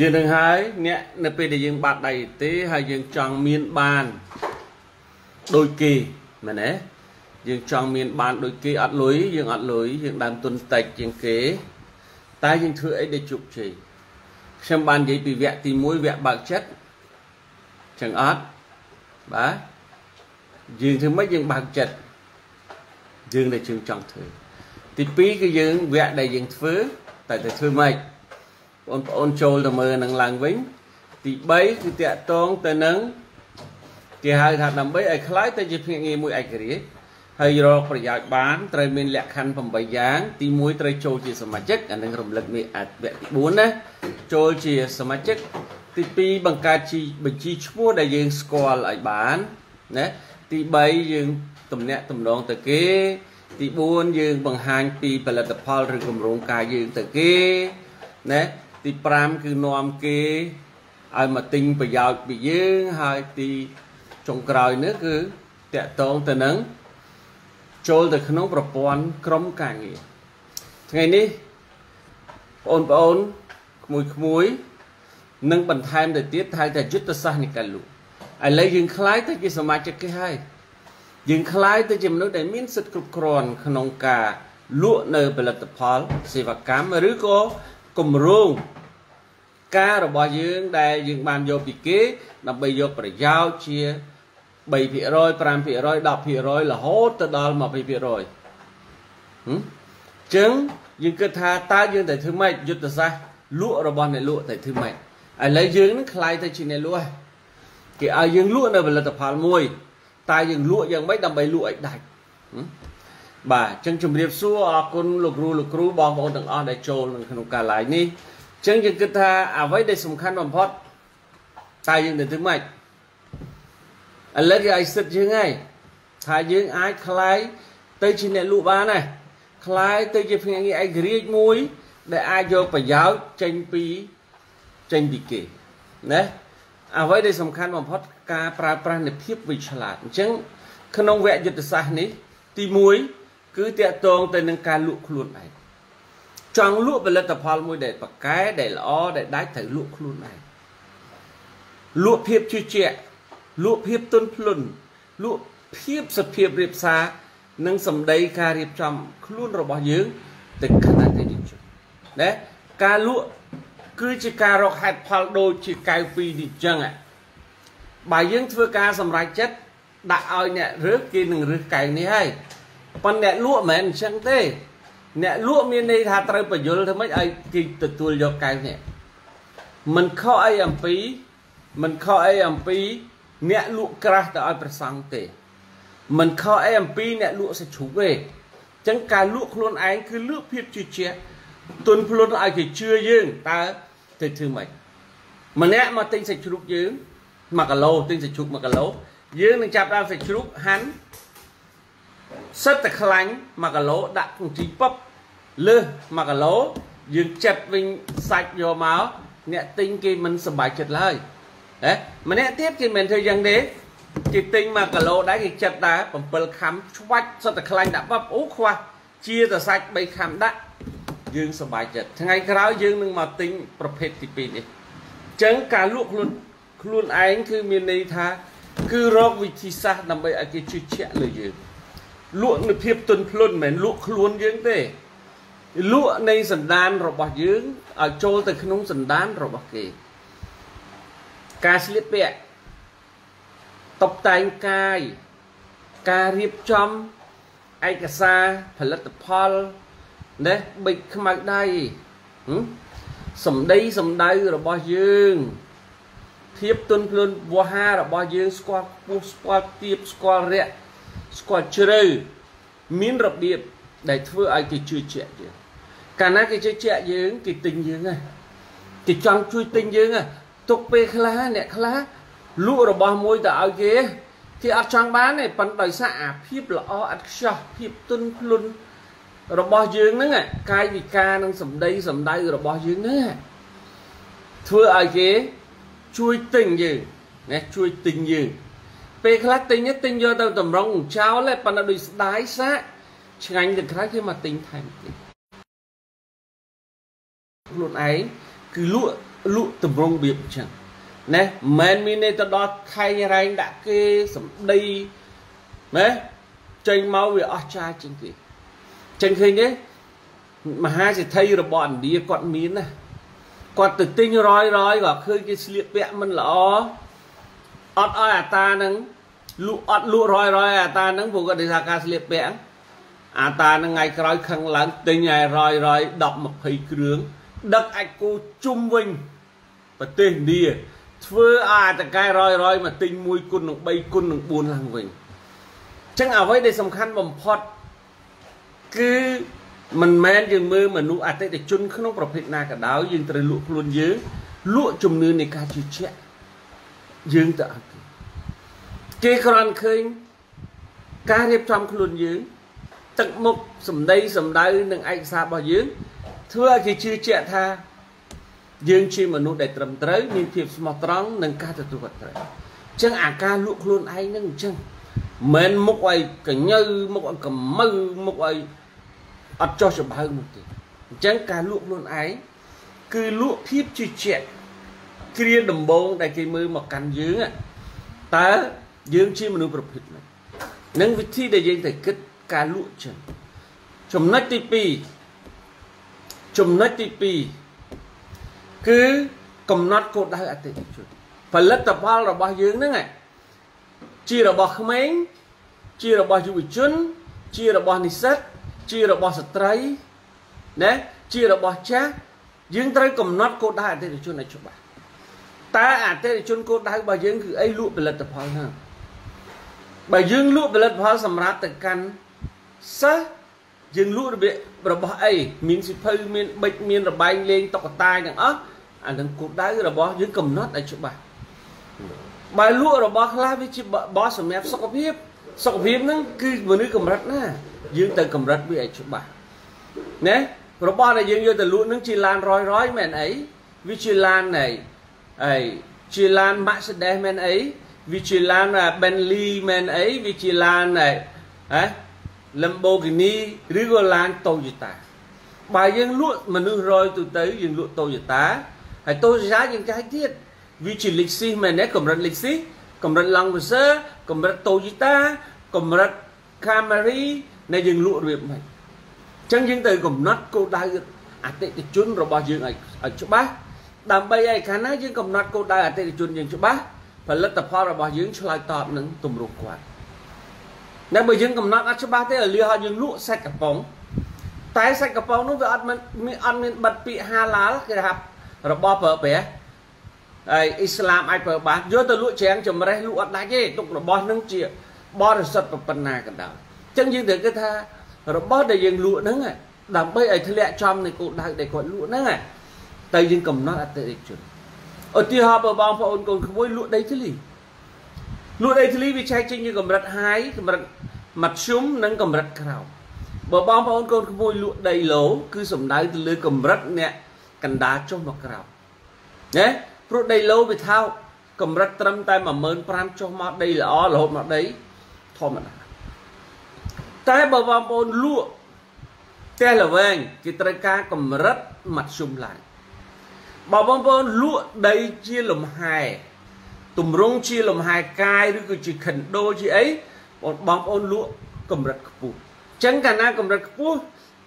យើងនឹងហើយអ្នកនៅពេលដែលយើងបាត់ដៃទេហើយយើងចង់មានបានដូចគេមែនទេយើងចង់មានបានដូចគេអត់លុយយើងអត់លុយយើងដើមទុនតិចជាងគេ តែយើងធ្វើអីដែលជោគជ័យខ្ញុំបាននិយាយពីវគ្គទី1វគ្គបើកចិត្តចឹងអត់បាទយើងធ្វើម៉េចយើងបើកចិត្តយើងដែលយើងចង់ធ្វើទី2គឺយើងវគ្គដែលយើងធ្វើតែទៅធ្វើម៉េច បងប្អូនចូលទៅមើលនឹងឡើងវិញទី3គឺតាក់តងទៅនឹងគេហៅថាដើម្បីឲ្យខ្លាយទៅជាភ្នាក់ងារមួយឯករាជ្យហើយរកប្រយោជន៍បានត្រូវមានលក្ខខណ្ឌ8យ៉ាង ទី1ត្រូវចូលជាសមាជិកអានឹងរំលឹកមេអវគ្គទី4ណាចូលជាសមាជិកទី2បង្កើតជីបញ្ជីឈ្មោះដែលយើងស្គាល់ឲ្យបានណាទី3យើងតំណាក់តំណងទៅគេ ទី4យើងបង្ហាញពីផលិតផលឬគម្រោងការយើងទៅគេណា ទី5គឺនាំគេឲ្យមកទិញប្រយោជន៍ពីយើងហើយទីចុងក្រោយនេះគឺតកតងទៅនឹងចូលទៅក្នុងប្រព័ន្ធក្រុមការងារថ្ងៃនេះបងប្អូនក្មួយក្មួយនឹងបន្ថែមទៅទៀតហៅថាយុទ្ធសាស្ត្រនៃការលូឥឡូវយើងខ្លាយទៅជាសមាជិកគេហើយយើងខ្លាយទៅជាមនុស្សដែលមានសិទ្ធិគ្រប់គ្រាន់ក្នុងការលក់នៅផលិតផលសេវាកម្មឬក៏ គម្រោងការរបស់យើងដែលយើងបានយកពីគេដើម្បីយកប្រយោជន៍ជា3% 5% 10%រហូតទៅដល់20%ហឹមចឹងយើងគិតថាតើយើងតែធ្វើម៉េចយុទ្ធសាស្ត្រលក់របស់អ្នកលក់តែធ្វើម៉េចឥឡូវយើងនឹងខ្លាយទៅជាអ្នកលក់ហើយគេឲ្យយើងលក់នៅផលិតផលមួយតែយើងលក់យ៉ាងម៉េចដើម្បីលក់ឲ្យដាច់ បាទអញ្ចឹងជំរាបសួរអរគុណលោកគ្រូលោកគ្រូបងប្អូនទាំងអស់ដែលចូលក្នុងការ live នេះអញ្ចឹងយើងគិតថាអ្វីដែលសំខាន់បំផុតតែយើងទៅធ្វើម៉េចឥឡូវគេឲ្យសិទ្ធយើងហើយថាយើងអាចคลายទៅជាអ្នកលក់បានណាคลายទៅជាភ្នាក់ងារឯករាជ្យមួយ ដែលអាចយកប្រយោជន៍ចេញពីចេញពីគេណាអ្វីដែលសំខាន់បំផុតការប្រើប្រាស់នៃភាពវិឆ្លាតអញ្ចឹងក្នុងវគ្គយុទ្ធសាស្ត្រនេះទី1 គឺតាក់ទងទៅនឹងការលក់ខ្លួនឯងចង់លក់ផលិតផលមួយដែលប៉កែដែលល្អដែលដាច់ត្រូវលក់ខ្លួនឯងលក់ភាពជឿជាក់លក់ភាពទន់ភ្លន់លក់ភាពសភាពរៀបសារនិងសម្ដីការរៀបចំខ្លួនរបស់យើងទៅកាន់អតិថិជនណាការលក់គឺជាការរកហេតុផលដូចជាកៅពីរនេះចឹងបើយើងធ្វើការសម្រេចចិត្តដាក់ឲ្យអ្នករើសគេនឹងរើសកៅនេះហើយ ប៉ុន្តែអ្នកលក់មិនមែនអញ្ចឹងទេអ្នកលក់មានន័យថាត្រូវបញ្យលធ្វើម៉េចឲ្យគេទទួលយកកៅនេះមិនខុសអីអំពីមិនខុសអីអំពី អ្នកលក់ក្រាស់ទៅឲ្យប្រសង់ទេ មិនខុសអីអំពីអ្នកលក់សាច់ជ្រូកទេអញ្ចឹងការលក់ខ្លួនឯងគឺលក់ភាពជឿជាក់ទុនភ្លុនឲ្យគេជឿយើងតើទៅធ្វើម៉េចម្នាក់មកទិញសាច់ជ្រូកយើង1គីឡូទិញសាច់ជ្រូក1គីឡូយើងនឹងចាប់ដើមសាច់ជ្រូកហាន់ សិតតែខ្លាញ់1គីឡូដាក់ក្នុងជីពឹបលើស1គីឡូយើងចិតវិញសាច់យកមកអ្នកទិញគេមិនសប្បាយចិត្តឡើយហ៎ម្នាក់ទៀតគេមិនធ្វើយ៉ាងទេគេទិញ1គីឡូដែរគេចិត្តដែរ7ខាំឆ្វាច់សុទ្ធតែខ្លាញ់ដាក់បបអូខ្វះជាទៅសាច់3ខាំដាក់យើងសប្បាយចិត្តថ្ងៃក្រោយយើងនឹងមកទិញប្រភេទទី2នេះអញ្ចឹងការលក់ខ្លួនខ្លួនឯងគឺមានន័យថា គឺរកវិធីសាស្ត្រដើម្បីឲ្យគេជឿជាក់លើយើង លក់នៅភាពទន់ភ្លន់មិនមែនលក់ខ្លួនយើងទេលក់នៃសន្តានរបស់យើងឲ្យចូលទៅក្នុងសន្តានរបស់គេ ការស្លៀកពាក់តុបតែងកាយការរៀបចំឯកសារផលិតផលណេះបិចខ្មៅដៃសម្ដីសម្ដៅរបស់យើងភាពទន់ភ្លន់វោហារបស់យើងស្គាល់ពោះស្គាល់ទៀបស្គាល់រយៈ ស្គាល់ជ្រៅមានរបៀបដែលធ្វើឲ្យគេជឿជាក់យើងកាលណាគេជឿជាក់យើងគេទិញយើងហ៎គេចង់ជួយទិញយើងហ៎ទុកពេលខ្លះអ្នកខ្លះលក់របស់មួយទៅឲ្យគេគេអត់ចង់បានទេប៉ុន្តែដោយសារអាភាពល្អឥតខ្ចោះភាពទន់ភ្លន់របស់យើងហ្នឹងកាយវិការនិងសម្ដីសម្ដៅរបស់យើងហ្នឹងធ្វើឲ្យគេជួយទិញយើងណាជួយទិញយើង ពេលខ្លះទិញទិញយកទៅតម្រង់ចោលប៉ុន្តែដូចស្ដាយសាកឆ្ងាញ់ទៅក្រៅគេមកទិញថែមទៀតខ្លួនឯងគឺលក់លក់តម្រងរបៀបអញ្ចឹងណាមិនមានទេទៅដល់ខែងរែងដាក់គេសម្ដីណាចេញមកវាអស់ចាជាងគេចឹងឃើញទេមហាសេដ្ឋីរបស់ឥណ្ឌាគាត់មានណាគាត់ទៅទិញរយរយក៏ឃើញគេស្លៀកពាក់មិនល្អ អត់ឲ្យអាតានឹងលក់អត់លក់រយរយអាតានឹងព្រោះគាត់និយាយថាការស្លៀកពាក់អាតានឹងថ្ងៃក្រោយខឹងឡើងទិញឲ្យរយរយ10 20គ្រឿងដឹកអាចគូជុំវិញប្រទេសឥណ្ឌាធ្វើឲ្យតកែរយរយមកទិញ1គុណនឹង3គុណនឹង4ឡើងវិញចឹងអ្វីដែលសំខាន់បំផុតគឺមិនមែនយើងមើលមនុស្សអតិថិជនក្នុងប្រភេទណាក៏ដោយយើងត្រូវលក់ខ្លួនយើងលក់ជំនឿនៃការជឿជាក់ យើងទៅអត់គេគ្រាន់ឃើញការរៀបចំខ្លួនយើងទឹកមុខសម្ដីសម្ដៅនិងឯកសាររបស់យើងធ្វើឲ្យគេជឿជាក់ថា យើងជាមនុស្សដែលត្រឹមត្រូវមានភាពស្មោះត្រង់និងការទទួលខុសត្រូវអញ្ចឹងអាការលក់ខ្លួនឯងនឹងអញ្ចឹងមិនមុខឲ្យកញើមុខឲ្យកម្ៅមុខឲ្យអត់ចោះចំបើនោះទេអញ្ចឹងការលក់ខ្លួនឯងគឺលក់ភាពជឿជាក់ គ្រាដំបងដែលគេមើលមកកាន់យើងតើយើងជាមនុស្សប្រភេទណានឹងវិធីដែលយើងត្រូវគិតការលក់ចឹងចំណុចទី2ចំណុចទី2គឺកំណត់គោលដៅអតិថិជនផលិតផលរបស់យើងហ្នឹងជារបស់ក្មេងជារបស់យុវជន ជារបស់និស្សិត ជារបស់ស្ត្រីណាជារបស់ចាស់យើងត្រូវកំណត់គោលដៅអតិថិជនឲ្យច្បាស់ តើអតិថិជនគោលដៅរបស់យើងគឺអីលក់ផលិតផលហ្នឹងបើយើងលក់ផលិតផលសម្រាប់ទៅកាន់សិស្សយើងលក់របៀបរបស់អីមានសិភៅមានបិចមានរបែងលេងតុក្កតាទាំងអស់អានឹងគោលដៅរបស់យើងកំណត់ឲ្យច្បាស់បើលក់របស់ខ្លះវាជាបោះសម្រាប់សុខភាពសុខភាពហ្នឹងគឺមនុស្សកម្រិតណា យើងទៅកម្រិតវាឲ្យច្បាស់ណារបស់ដែលយើងយកទៅលក់ហ្នឹងជាឡានរយរយមែនអីវាជាឡានអី អីជាឡាន Mercedes មែនអីវាជាឡាន Bentley មែនអីវាជាឡានហ៎ Lamborghini ឬក៏ឡាន Toyota បើយើងលក់មនុស្សរយទូទៅយើងលក់ Toyota ហើយ Toyota យើងចែកទៀតវាជា Lexus មែនទេកម្រិត Lexus កម្រិត Land Cruiser កម្រិត Toyota កម្រិត Camry នៃយើងលក់របៀបម៉េចអញ្ចឹងយើងត្រូវកំណត់គោលដៅអតិថិជនរបស់យើងឲ្យឲ្យច្បាស់ ដើម្បីឲ្យខាងណាយើងកំណត់គោលដៅអតិថិជនយើងច្បាស់ផលិតផលរបស់យើងឆ្លើយតបនឹងទម្រង់គាត់តែបើយើងកំណត់អត់ច្បាស់ទេឲ្យលៀឲ្យយើងលក់សាច់កំប៉ុងតែសាច់កំប៉ុងនោះវាអត់មានអត់មានបិទពាក្យហាឡាលគេថារបស់ប្រើប្រាស់ហើយអ៊ីស្លាមអាចប្រើបានយកទៅលក់ច្រាំងចម្រេះលក់អត់ដាច់ទេទុករបស់នឹងជាបរិសុទ្ធប៉ុណ្ណាក៏ដោយអញ្ចឹងយើងត្រូវគិតថារបស់ដែលយើងលក់ហ្នឹងដើម្បីឲ្យធ្លាក់ចំនៃគោលដៅដែលគាត់លក់ហ្នឹង ទៅយើងកំណត់អតិថិជនឧទាហរណ៍បើបងប្អូនកូនក្មួយលក់ដីធ្លីលក់ដីធ្លីវាចែកចេញជាកម្រិត high កម្រិតមធ្យមនិងកម្រិតក្រោមបើបងប្អូនកូនក្មួយលក់ដីឡូគឺសំដៅទៅលើកម្រិតអ្នកកណ្ដាលចុះមកក្រោមណាព្រោះដីឡូវាថោកកម្រិតត្រឹមតែ15000ចុះមកដីល្អរហូតមកដីធម្មតាតែបើបងប្អូនលក់ផ្ទះល្វែងគេត្រូវការកម្រិតមធ្យមឡើង បើបងប្អូនលក់ដីជាលំហែទម្រង់ជាលំហែកាយឬក៏ជាខិនដូជាអីបងប្អូនលក់កម្រិតខ្ពស់អញ្ចឹងកាលណាកម្រិតខ្ពស់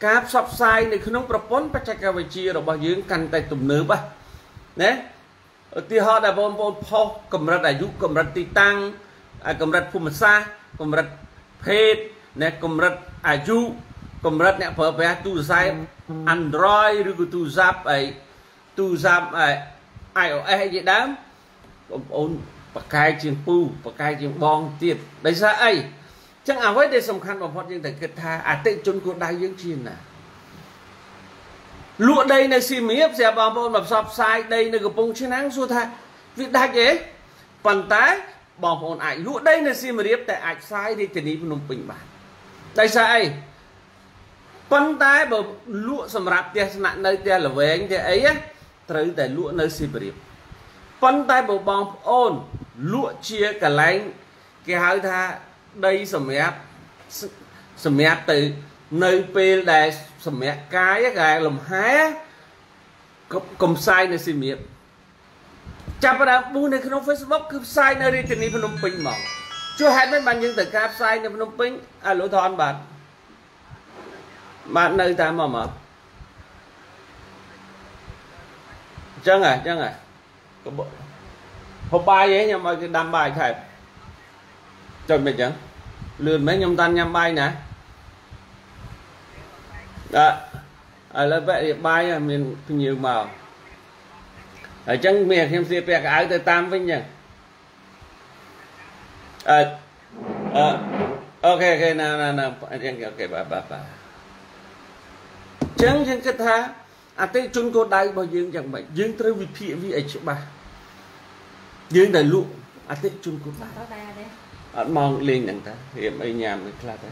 ការផ្សព្វផ្សាយនៅក្នុងប្រព័ន្ធបច្ចេកវិទ្យារបស់យើងកាន់តែទំនើបណាឧទាហរណ៍ដែលបងប្អូនផុសកម្រិតអាយុកម្រិតទីតាំងកម្រិតភូមិសាស្ត្រកម្រិតភេទអ្នកកម្រិតអាយុកម្រិតអ្នកប្រើប្រាស់ទូរស័ព្ទ Android ឬក៏ទូរស័ព្ទអី ទូរស័ព្ទ iOS អីជាដើមបងប្អូនបកកាយជាងពូបកកាយជាងបងទៀតដោយសារអីចឹងអ្វីដែលសំខាន់បំផុតយើងត្រូវគិតថាអតិជនគោលដៅយើងជាណាលក់ដីនៅសៀមរាបស្រាប់បងប្អូនមកផ្សព្វផ្សាយដីនៅកំពង់ឆ្នាំងសួរថាវាដាច់ទេប៉ុន្តែបងប្អូនអាចលក់ដីនៅសៀមរាបតែអាចផ្សាយរាជធានីភ្នំពេញបានដោយសារអីប៉ុន្តែបើលក់សម្រាប់ផ្ទះស្នាក់នៅផ្ទះល្វែងផ្ទះអី ត្រូវតែលក់នៅសៀមរាបប៉ុន្តែបើបងប្អូនលក់ជាកន្លែងគេហៅថាដីសម្រាប់សម្រាប់ទៅនៅពេលដែលសម្រាប់កាយគេលំហែកំសាយនៅសៀមរាបចាប់ផ្ដើមប៊ូនៅក្នុង Facebook គឺផ្សាយនៅរាជធានីភ្នំពេញហ្មងជួហេតុមិនបានយើងទៅការផ្សាយនៅភ្នំពេញអាឡូថនបាទបាទនៅតាមមកមក ចឹងហ៎ចឹងហ៎ហូបបាយឯងខ្ញុំឲ្យគេដាំបាយខែចុចមិនចឹងលឿនមែនខ្ញុំតាន់ញ៉ាំបាយណាអើឥឡូវវគ្គរៀបបាយមានភ្ញៀវមកអញ្ចឹងមានខ្ញុំស្លៀកពាក់កៅអៅទៅតាមវិញចឹងអឺអឺអូខេអូខេណាណាណាអញ្ចឹងអូខេបាទបាទបាទចឹងយើងគិតថា អតិជនគោលដៅរបស់យើងយ៉ាងម៉េចយើងត្រូវវិភាគវាឲ្យច្បាស់យើងតែលក់អតិជនគោលដៅអត់មកលេងហ្នឹងតារៀបអីញ៉ាំទៅខ្លះទៅ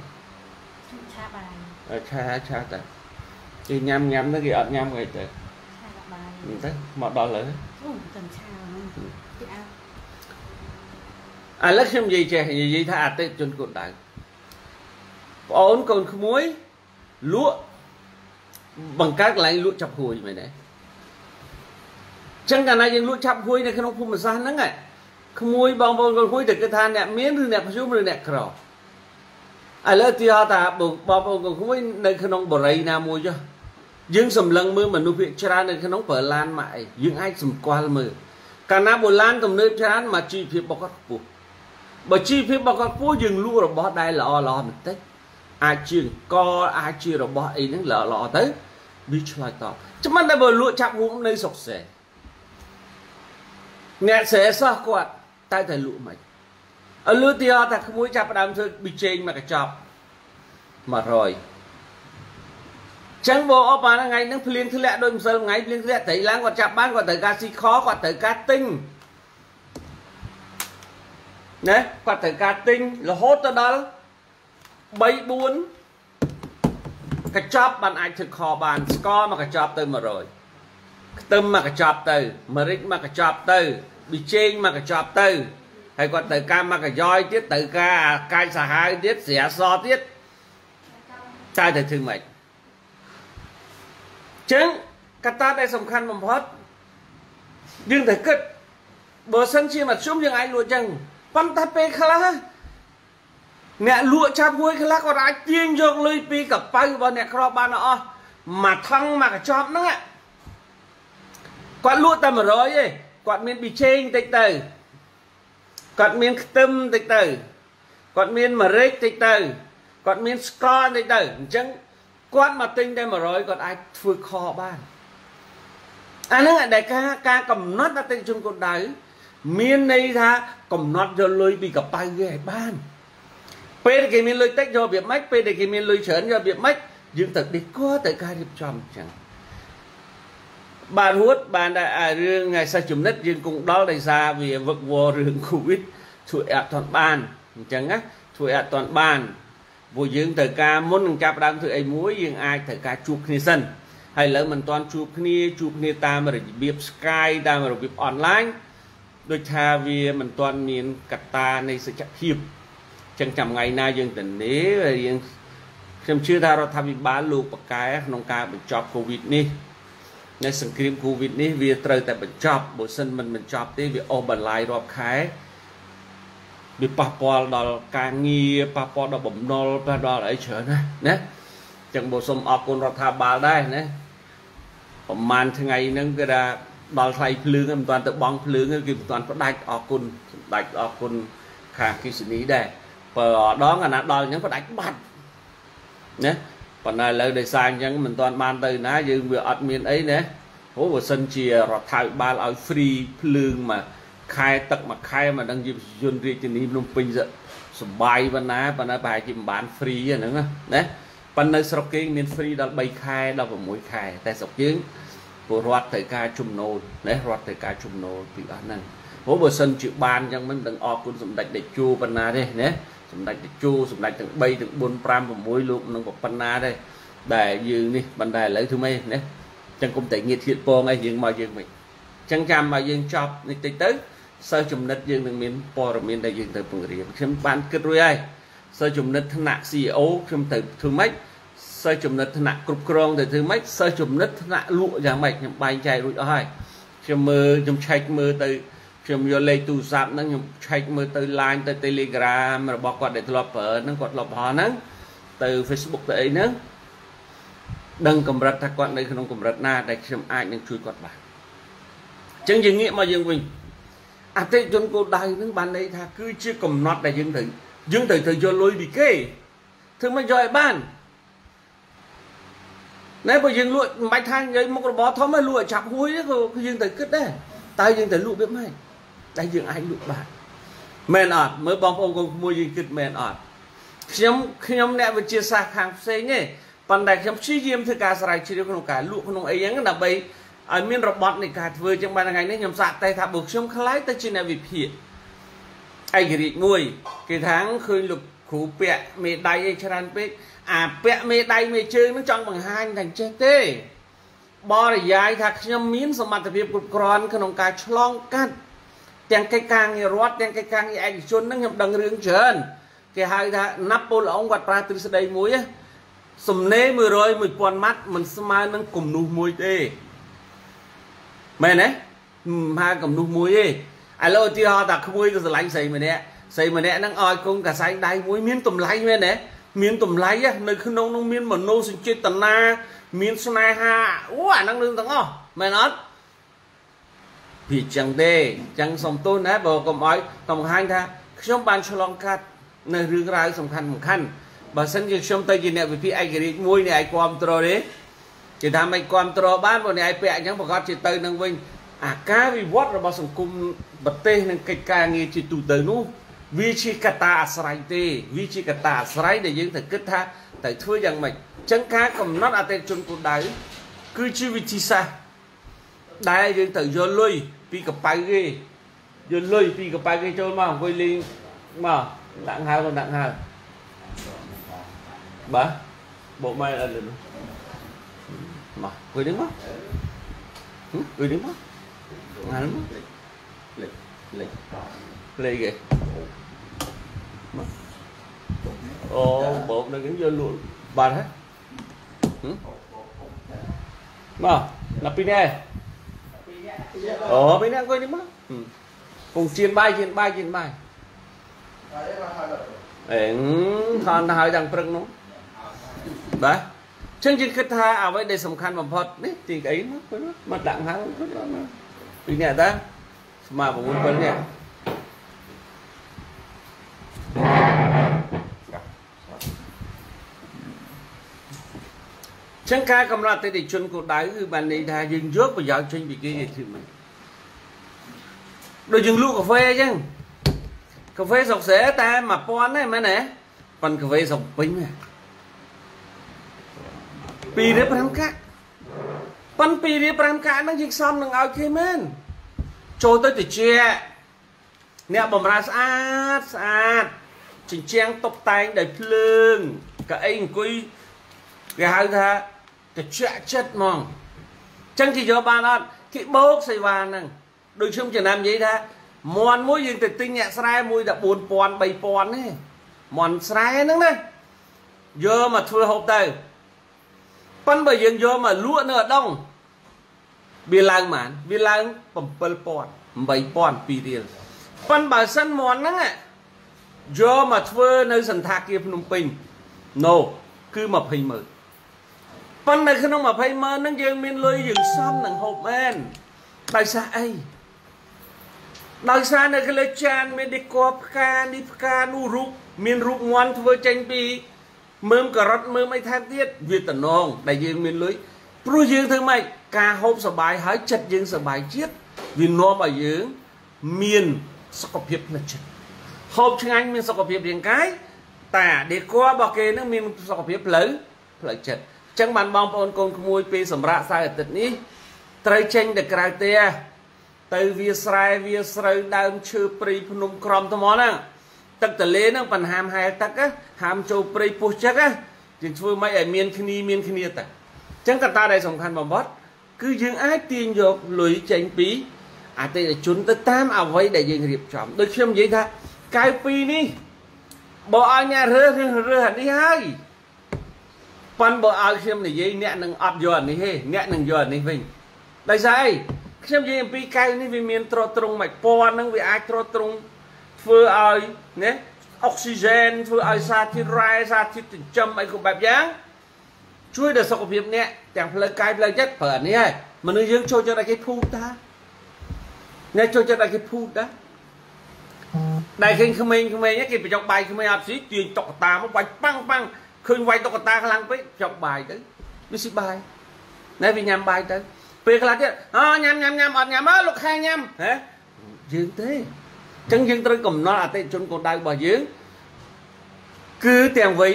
ឆាបាយឆាឆាតាគេញ៉ាំញ៉ាំទៅគេអត់ញ៉ាំគេទៅឆាបាយទៅមកដល់ហើយអូតែឆាហ្នឹងគេអើឥឡូវខ្ញុំនិយាយចេះនិយាយថាអតិជនគោលដៅបងអូនកូនក្មួយលក់ បង្កើតកន្លែងលក់ចាប់ហួយមែនទេចឹងកាលណាយើងលក់ចាប់ហួយនៅក្នុងភូមិសាស្ត្រហ្នឹងក្មួយបងប្អូនកូនក្មួយទៅគិតថាអ្នកមានឬអ្នកខ្ជុំឬអ្នកក្រឥឡូវទីហៅថាបងប្អូនកូនក្មួយនៅក្នុងបរិយណាមួយចុះយើងសម្លឹងមើលមនុស្សភាគច្រើននៅក្នុងប្រឡានមកអីយើងអាចសម្គាល់មើលកាលណាបុលានទំនើបច្រើនមកជីវភាពរបស់គាត់ខ្ពស់បើជីវភាពរបស់គាត់ខ្ពស់យើងលក់របស់ដែលល្អល្អបន្តិចអាចជាអង្គអាចជារបស់អីហ្នឹងល្អល្អទៅ វាឆ្លើយតបចាំតែបើលក់ចាប់រួមនៅសុកសេអ្នកស្រែសោះគាត់តែតែលក់មិនអលឺទីអត់តែក្មួយចាប់ផ្ដើមធ្វើប៊ីចេងមកកញ្ចប់100ចឹងបងអបអាថ្ងៃហ្នឹងភ្លៀងធ្លាក់ដូចម្សិលថ្ងៃភ្លៀងធ្លាក់ត្រីឡើងគាត់ចាប់បានគាត់ត្រូវការស៊ីខគាត់ត្រូវការទិញណាគាត់ត្រូវការទិញរហូតទៅដល់3 4 កញ្ចប់បានអាចធ្វើខបានស្ករមកកញ្ចប់ទៅ100ខ្ទឹមមកកញ្ចប់ទៅម្រេចមកកញ្ចប់ទៅប៊ីចេងមកកញ្ចប់ទៅហើយគាត់ទៅការមកកយ៉យទៀតទៅការអាកាយសាហាវទៀតស្រាសទៀតតើទៅធ្វើម៉េចចឹងកត្តាដែលសំខាន់បំផុតយើងត្រូវគិតបើសិនជាមធ្យមយើងអាចលក់ចឹងប៉ុន្តែពេលខ្លះ អ្នកលក់ចាប់មួយខ្លះគាត់អាចទាញយកលុយពីកប៉ៅរបស់អ្នកក្របានអស់មួយថងមួយកញ្ចប់ហ្នឹងគាត់លក់តែ100ទេគាត់មានប៊ីចេងតិចទៅគាត់មានខ្ទឹមតិចទៅគាត់មានម្រេចតិចទៅគាត់មានស្ករតិចទៅអញ្ចឹងគាត់មកទិញតែ100គាត់អាចធ្វើខបានអាហ្នឹងដែលការការកំណត់អតិថិជនគោលដៅមានន័យថាកំណត់យកលុយពីកប៉ៅវាឲ្យបាន ពេលគេមានលុយតិចយករបៀបម៉េចពេលដែលគេមានលុយច្រើនយករបៀបម៉េចយើងទៅឌីកទៅការរៀបចំអញ្ចឹងបាទហួតបានតែរឿងសិស្សចំណិតយើងគង់ដល់ដោយសារវាវឹកវររឿង Covid ធ្វើអត់ទាន់បានអញ្ចឹងណាធ្វើអត់ទាន់បានព្រោះយើងត្រូវការមុននឹងចាប់ដើមធ្វើអីមួយយើងអាចត្រូវការជួបគ្នាសិនហើយឥឡូវមិនទាន់ជួបគ្នាជួបគ្នាតាមរបៀប Skype តាមរបៀប online ដូចថាវាមិនទាន់មានកត្តានៃសច្ចភាព ចឹងចាំថ្ងៃណាយើងទៅនេះយើងខ្ញុំជឿថារដ្ឋាភិបាលលោកបកកែក្នុងការបញ្ចប់កូវីដនេះនៅសង្គ្រាមកូវីដនេះវាត្រូវតែបញ្ចប់បើសិនមិនបញ្ចប់ទេវាអស់បន្លាយរាប់ខែវាប៉ះពាល់ដល់ការងារប៉ះពាល់ដល់បំណុលប៉ះដល់អីច្រើនណាណាចឹងបើសូមអរគុណរដ្ឋាភិបាលដែរណាប្រហែលថ្ងៃហ្នឹងគឺថាដល់ថ្លៃភ្លើងមិនទាន់ទៅបង់ភ្លើងគឺមិនទាន់ផ្ដាច់អរគុណសម្ដេចអរគុណខាងគិសនីដែរ បើដងអាណាដល់អញ្ចឹងផ្ដាច់បាត់ណាប៉ុន្តែឥឡូវដោយសារអញ្ចឹងមិនទាន់បានទៅណាយើងវាអត់មានអីណាអូបើសិនជារដ្ឋាភិបាលឲ្យ free ភ្លើងមកខែទឹកមួយខែមកដឹងជាប្រជាជនរាជធានីភ្នំពេញសុបាយប៉ុណ្ណាប៉ុន្តែប្រហែលជាមិនបាន free ហ្នឹងណាប៉ុន្តែស្រុកគេមាន free ដល់3ខែដល់6ខែ តែស្រុកយើងពលរដ្ឋត្រូវការចំណូលណារដ្ឋត្រូវការចំណូលពីអស់ហ្នឹងព្រោះបើសិនជាបានអញ្ចឹងមិនដឹងអរគុណសម្ដេចតេជោប៉ុណ្ណាទេណា សម្ដេចតេជោសម្ដេចទាំង3ទាំង4 5 6លោកនឹងប៉ុណ្ណាទេដែលយើងនេះបណ្ដាឥឡូវធ្វើម៉េចណាចឹងគុំតែងារធៀបពងអីយើងមកយើងមិនចឹងចាំមកយើងចប់នេះតិចទៅសិស្សចំណិតយើងនឹងមានព័ត៌មានដែលយើងទៅពង្រៀនខ្ញុំបានគិតរួចហើយសិស្សចំណិតថ្នាក់ CEO ខ្ញុំទៅធ្វើម៉េចសិស្សចំណិតថ្នាក់គ្រប់គ្រងទៅធ្វើម៉េចសិស្សចំណិតថ្នាក់លក់យ៉ាងម៉េចខ្ញុំបែងចែករួចអស់ហើយខ្ញុំមើលខ្ញុំឆែកមើលទៅ ខ្ញុំយកលេខទូរស័ព្ទហ្នឹងខ្ញុំឆែកមើលទៅ Line ទៅ Telegram របស់គាត់ដែលធ្លាប់ប្រើហ្នឹងគាត់ធ្លាប់បោះហ្នឹងទៅ Facebook ទៅអីហ្នឹងដឹងកម្រិតថាគាត់នៅក្នុងកម្រិតណាដែលខ្ញុំអាចនឹងជួយគាត់បានអញ្ចឹងយើងងាកមកយើងវិញអតិជនគោលដៅហ្នឹងបានន័យថាគឺជាកំណត់ដែលយើងត្រូវយើងត្រូវទៅយកលុយពីគេធ្វើមិនយកឲ្យបានណែបើយើងលក់មិនបាច់ថានិយាយមុខរបរធំទេលក់ឲ្យចាប់ហួយក៏យើងត្រូវគិតដែរតើយើងត្រូវលក់វាម៉េ ចតែយើងអាចលក់បានមែនអត់មើលបងប្អូនកូនក្មួយយើងគិតមែនអត់ខ្ញុំខ្ញុំអ្នកវិទ្យាសាស្ត្រខាងផ្សេងទេប៉ុន្តែខ្ញុំព្យាយាមធ្វើការស្រាវជ្រាវក្នុងការលក់ក្នុងអីហ្នឹងដើម្បីឲ្យមានរបត់នៃការធ្វើចឹងបានថ្ងៃនេះខ្ញុំសាកតេស្តថាបើខ្ញុំខ្លាយទៅជាអ្នកវិភាគឯករាជ្យមួយគេថាឃើញលោកគ្រូពាក់មេដៃអីច្រើនពេកអាពាក់មេដៃមេជើងនឹងចង់បង្ហាញថាចេះទេបរិយាយថាខ្ញុំមានសមត្ថភាពគ្រប់គ្រាន់ក្នុងការឆ្លងកាត់ ទាំងកិច្ចការងាររដ្ឋទាំងកិច្ចការងារឯកជននឹងខ្ញុំដឹងរឿងច្រើនគេហៅថាណាប៉ូឡេអុងគាត់ប្រើទ្រឹស្ដីមួយសំណេរ100 1000ម៉ាត់មិនស្មើនឹងគំនូសមួយទេមែនទេមហាគំនូសមួយទេឥឡូវឧទាហរណ៍ថាក្មួយទៅស្រឡាញ់ស្រីម្នាក់ស្រីម្នាក់ហ្នឹងឲ្យកូនកសែងដៃមួយមានតម្លៃមែនទេមានតម្លៃនៅក្នុងនោះមានមនោសញ្ចេតនាមានស្នេហាអូអាហ្នឹងរឿងទាំងអស់មែនអត់ ពីចឹងទេចឹងសុំទោសណាបើកុំឲ្យកំហាញថាខ្ញុំបានឆ្លងកាត់នៅរឿងរ៉ាវសំខាន់សំខាន់បើសិនជាខ្ញុំទៅជាអ្នកវិភាគឯករាជ្យមួយនេះឯងគ្រប់គ្រងទេគេថាមិនគ្រប់គ្រងបានបើអ្នកឯងពាក់អញ្ចឹងប្រកាសជាទៅនឹងវិញអាការវិវត្តរបស់សង្គមប្រទេសនិងកិច្ចការងារជាទូទៅនោះវាជាកត្តាអាស្រ័យទេវាជាកត្តាអាស្រ័យដែលយើងត្រូវគិតថាត្រូវធ្វើយ៉ាងម៉េចអញ្ចឹងការកំណត់អតិថិជនគោលដៅគឺជាវិធីសាស្ត្រដែលយើងត្រូវយកលុយ ពីកប៉ៅគេយកលុយពីកប៉ៅគេចូលមកអង្គុយលេងមកដាក់ហៅទៅដាក់ហៅបាទបោកម៉ែអត់លឿនមកអង្គុយ đứng មកអង្គុយ đứng មកងាល់មកលេខលេខលេខគេ អូបោកនៅគេយកលក់បាត់ហ៎មកណាពីនេះអូពីនេះអង្គុយនេះមកពងជៀនបាយជៀនបាយជៀនបាយអេថនទៅហើយដល់ព្រឹកនោះបាទចឹងយើងគិតថាអ្វីដែលសំខាន់បំផុតនេះទីកៅអីមកមកដាក់ហើយពីនេះតាស្មើ9 7នេះ ចឹងការកំណត់អតិថិជនគោលដៅគឺបានន័យថាយើងយកប្រយោជន៍ចេញពីគេឲ្យធ្វើមិនដូចយើងលក់កាហ្វេអញ្ចឹងកាហ្វេស្រុកស្រែតែ1000ទេមែនទេប៉ុនកាហ្វេស្រុកពេញ2រៀប5កាក់ប៉ុន2រៀប5កាក់ហ្នឹងយើងសំនឹងឲ្យគេមែនចូលទៅតិចអ្នកបំរើស្អាតស្អាតជញ្ជាំងតុបតែងដោយភ្លើងកៅអីអង្គុយគេហៅថា ត្រជាក់ចិត្តហ្មងចឹងគេយកបានអត់គេបោកសេវាហ្នឹងដូចខ្ញុំចំណាំនិយាយថាមន់មួយយើងទៅទិញអ្នកស្រែមួយតែ4000 3000ទេមន់ស្រែហ្នឹងណាយកមកធ្វើហូបទៅប៉ុន្តែបើយើងយកមកលក់នៅអដងវាឡើងប៉ុន្មានវាឡើង7000 8000 2រៀលប៉ុន្តែបើសិនមន់ហ្នឹងយកមកធ្វើនៅសន្តាគារភ្នំពេញ no គឺ20ម៉ឺន ប៉ុន្តែក្នុង20ម៉ឺនហ្នឹងយើងមានលុយយើងសំនឹងហូបមែនដោយសារអីដោយសារនៅលើចានមានដេកផ្កានេះផ្កានោះរូបមានរូបងន់ធ្វើចេញពីមើមការ៉ុតមើមអីថែមទៀតវាតំណងដែលយើងមានលុយព្រោះយើងធ្វើម៉េចការហូបសបាយហើយចិត្តយើងសបាយជាតិវានាំឲ្យយើងមានសុខភាពផ្លូវចិត្តហូបឆ្ងាញ់មានសុខភាពរាងកាយតែដេករបស់គេនឹងមានសុខភាពផ្លូវផ្លូវចិត្ត ចឹងបានបងប្អូនកូនក្មួយពេលសម្រាប់សៅរ៍អាទិត្យនេះត្រូវចេញទៅក្រៅផ្ទះទៅវាស្រែវាស្រូវដើមឈើព្រៃភ្នំក្រំថ្មហ្នឹងទឹកទលេហ្នឹងបញ្ហាមហែលទឹកហាមចូលព្រៃពុះចឹកយើងធ្វើម៉េចឲ្យមានគ្នាមានគ្នាតើចឹងកត្តាដែលសំខាន់បំផុតគឺយើងអាចទាញយកលុយចេញពីអតិថិជនទៅតាមអ្វីដែលយើងរៀបចំដូចខ្ញុំនិយាយថាកៅ2នេះបើឲ្យអ្នករើសរើសអានេះហើយ ប៉ុន្តែបើឲ្យខ្ញុំនិយាយអ្នកនឹងអត់យកអានេះទេអ្នកនឹងយកអានេះវិញដោយសារអីខ្ញុំនិយាយអំពីកែវនេះវាមានត្រត្រង់មួយពណ៌ហ្នឹងវាអាចត្រត្រង់ធ្វើឲ្យណាអុកស៊ីហ្សែនធ្វើឲ្យសារធាតុរ៉ែសារធាតុចិញ្ចឹមអីគ្រប់បែបយ៉ាងជួយដល់សុខភាពអ្នកទាំងផ្លូវកាយផ្លូវចិត្តប្រើអានេះហើយមនុស្សយើងចូលចិត្តឲ្យគេភូតតាអ្នកចូលចិត្តឲ្យគេភូតតាដែលឃើញក្មេងៗគេបញ្ចុកបាយក្មេងអត់ស៊ីទាញតុកតាមកវាយប៉ាំងប៉ាំង ឃើញវាយតុកតាខ្លាំងពេកចុកបាយទៅវាស៊ីបាយណែវាញ៉ាំបាយទៅពេលខ្លះទៀតអូញ៉ាំញ៉ាំញ៉ាំអត់ញ៉ាំអើលោកខែញ៉ាំហ៎យើងទេអញ្ចឹងយើងត្រូវកំណត់អតិថិជនកូនដៅរបស់យើងគឺទាំងវ័យ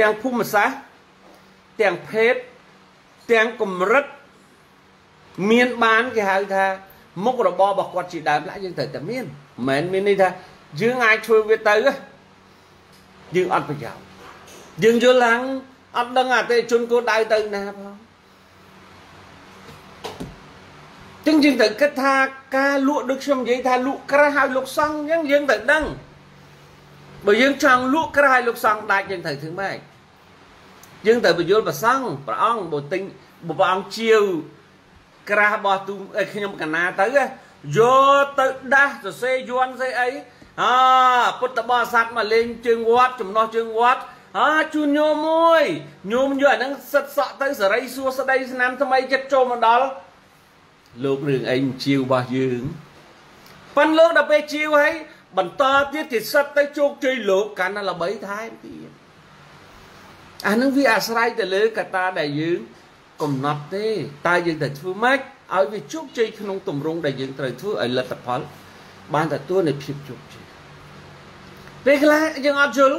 ទាំងភូមិសាស្ត្រទាំងភេទទាំងកម្រិតមានបានគេហៅថាមុខរបររបស់គាត់ជាដើមឡាយើងត្រូវតែមានមិនមែនមានន័យថាយើងអាចធ្វើវាទៅ យើងអត់ប្រយោជន៍យើងយល់ឡើងអត់ដឹងអតិជនគោលដៅទៅណាផងចឹងយើងត្រូវគិតថាការលក់ដូចខ្ញុំនិយាយថាលក់ក្រាស់ឲ្យលោកសង្ឃអញ្ចឹងយើងត្រូវដឹងបើយើងចង់លក់ក្រាស់ឲ្យលោកសង្ឃដាច់យើងត្រូវធ្វើម៉េចយើងត្រូវបញ្យល់ប្រសង្ឃព្រះអង្គបើទិញព្រះអង្គជាវក្រាស់របស់ទូខ្ញុំកណាទៅយកទៅដាស់សរសេរយន់ស្អីអី អពុទ្ធបរិស័ទមកលេងជើងវត្តចំណោះជើងវត្តអើជូនញោមមួយញោមយកអាហ្នឹងសិតសក់ទៅសរីសួស្ដីស្នាមថ្មីចិត្តចូលមកដល់លោករឿងអីមិនជាវរបស់យើងប៉ិនលោកដល់ពេលជាវហើយបន្តទៀតគេសិតទៅជោគជ័យលោកកាន់តែល្បីថែមទៀតអានឹងវាអាស្រ័យទៅលើកត្តាដែលយើង កំណត់ទេតែយើងតែធ្វើម៉េចឲ្យវាជោគជ័យក្នុងទម្រង់ដែលយើងត្រូវធ្វើឲ្យលទ្ធផល បានទទួលនូវភាពជោគជ័យ ពេលខ្លះយើងអត់យល់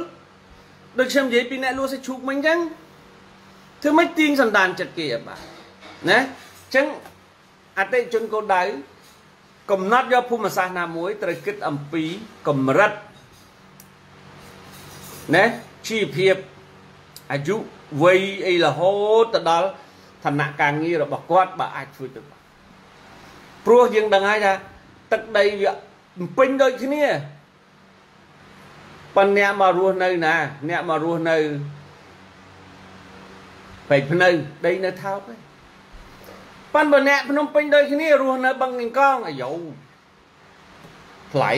ដូចខ្ញុំនិយាយពីអ្នកលួសាច់ឈូកមិញអញ្ចឹងធ្វើម៉េចទាញសន្តានចិត្តគេឲ្យបានណាអញ្ចឹងអតិជនកោដៅកំណត់យកភូមិសាស្ត្រណាមួយត្រូវគិតអំពីកម្រិតណាជីវភាពអាយុវ័យអីរហូតទៅដល់ឋានៈការងាររបស់គាត់បើអាចធ្វើទៅបានព្រោះយើងដឹងហើយថាទឹកដីវាពេញដូចគ្នា ប៉ុន្តែអ្នកមករស់នៅណា អ្នកមករស់នៅពេជ្រភ្នៅដីនៅថោកឯងប៉ុន្តែអ្នកភ្នំពេញដូចគ្នារស់នៅបឹងកង្កងអាយ៉ូថ្លៃ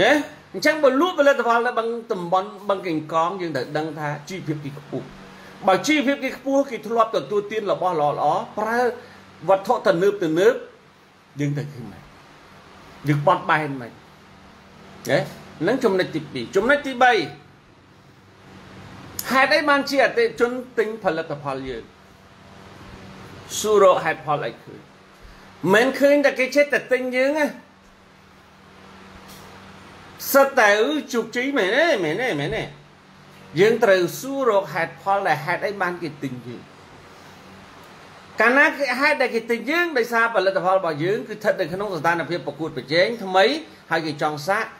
ចេះអញ្ចឹងបើលក់ផលិតផលនៅបឹងតំបន់បឹងកង្កងយើងត្រូវដឹងថាជីវភាពគេខ្ពស់បើជីវភាពគេខ្ពស់គេធ្លាប់ទទួលទានរបស់ល្អល្អប្រើវត្ថុទំនើបទំនើបយើងទៅឃើញមកយើងបត់បែនមកចេះ នឹងចំណុចទី2ចំណុចទី3ហេតុអីបានជាអតិជនទិញផលិតផលយើងសួររកហេតុផលអីឃើញមិនឃើញតែគេចេះតែទិញយើងណាសិតតែជោគជ័យមែនទេមែនទេមែនទេយើងត្រូវសួររកហេតុផលដែលហេតុអីបានគេទិញយើងកាលណាគេហេតុដែលគេទិញយើងដោយសារផលិតផលរបស់យើងគឺស្ថិតនៅក្នុងស្ថានភាពប្រកួតប្រជែងថ្មីហើយគេចង់សាកអញ្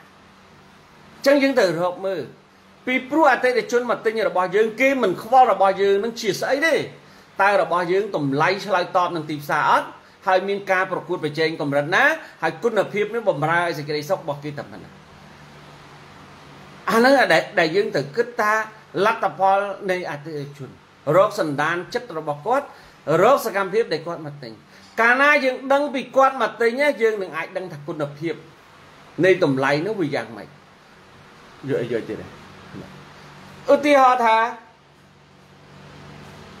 ចឹងយើងត្រូវរកមើលពីព្រោះអតិថិជនមកទិញរបស់យើងគេមិនខ្វល់របស់យើងនឹងជាស្អីទេតើរបស់យើងតម្លៃឆ្លើយតបនឹងទីផ្សារអត់ហើយមានការប្រកួតប្រជែងកម្រិតណាហើយគុណភាពនេះបំរើឲ្យសេចក្តីសុខរបស់គេតែប៉ុណ្ណាអាហ្នឹងដែលយើងត្រូវគិតថាលទ្ធផលនៃអតិថិជនរកសន្តានចិត្តរបស់គាត់រកសកម្មភាពដែលគាត់មកទិញកាលណាយើងដឹងពីគាត់មកទិញយើងនឹងអាចដឹងថាគុណភាពនៃតម្លៃនោះវាយ៉ាងម៉េច យកយកទៀតឧទាហរណ៍ថា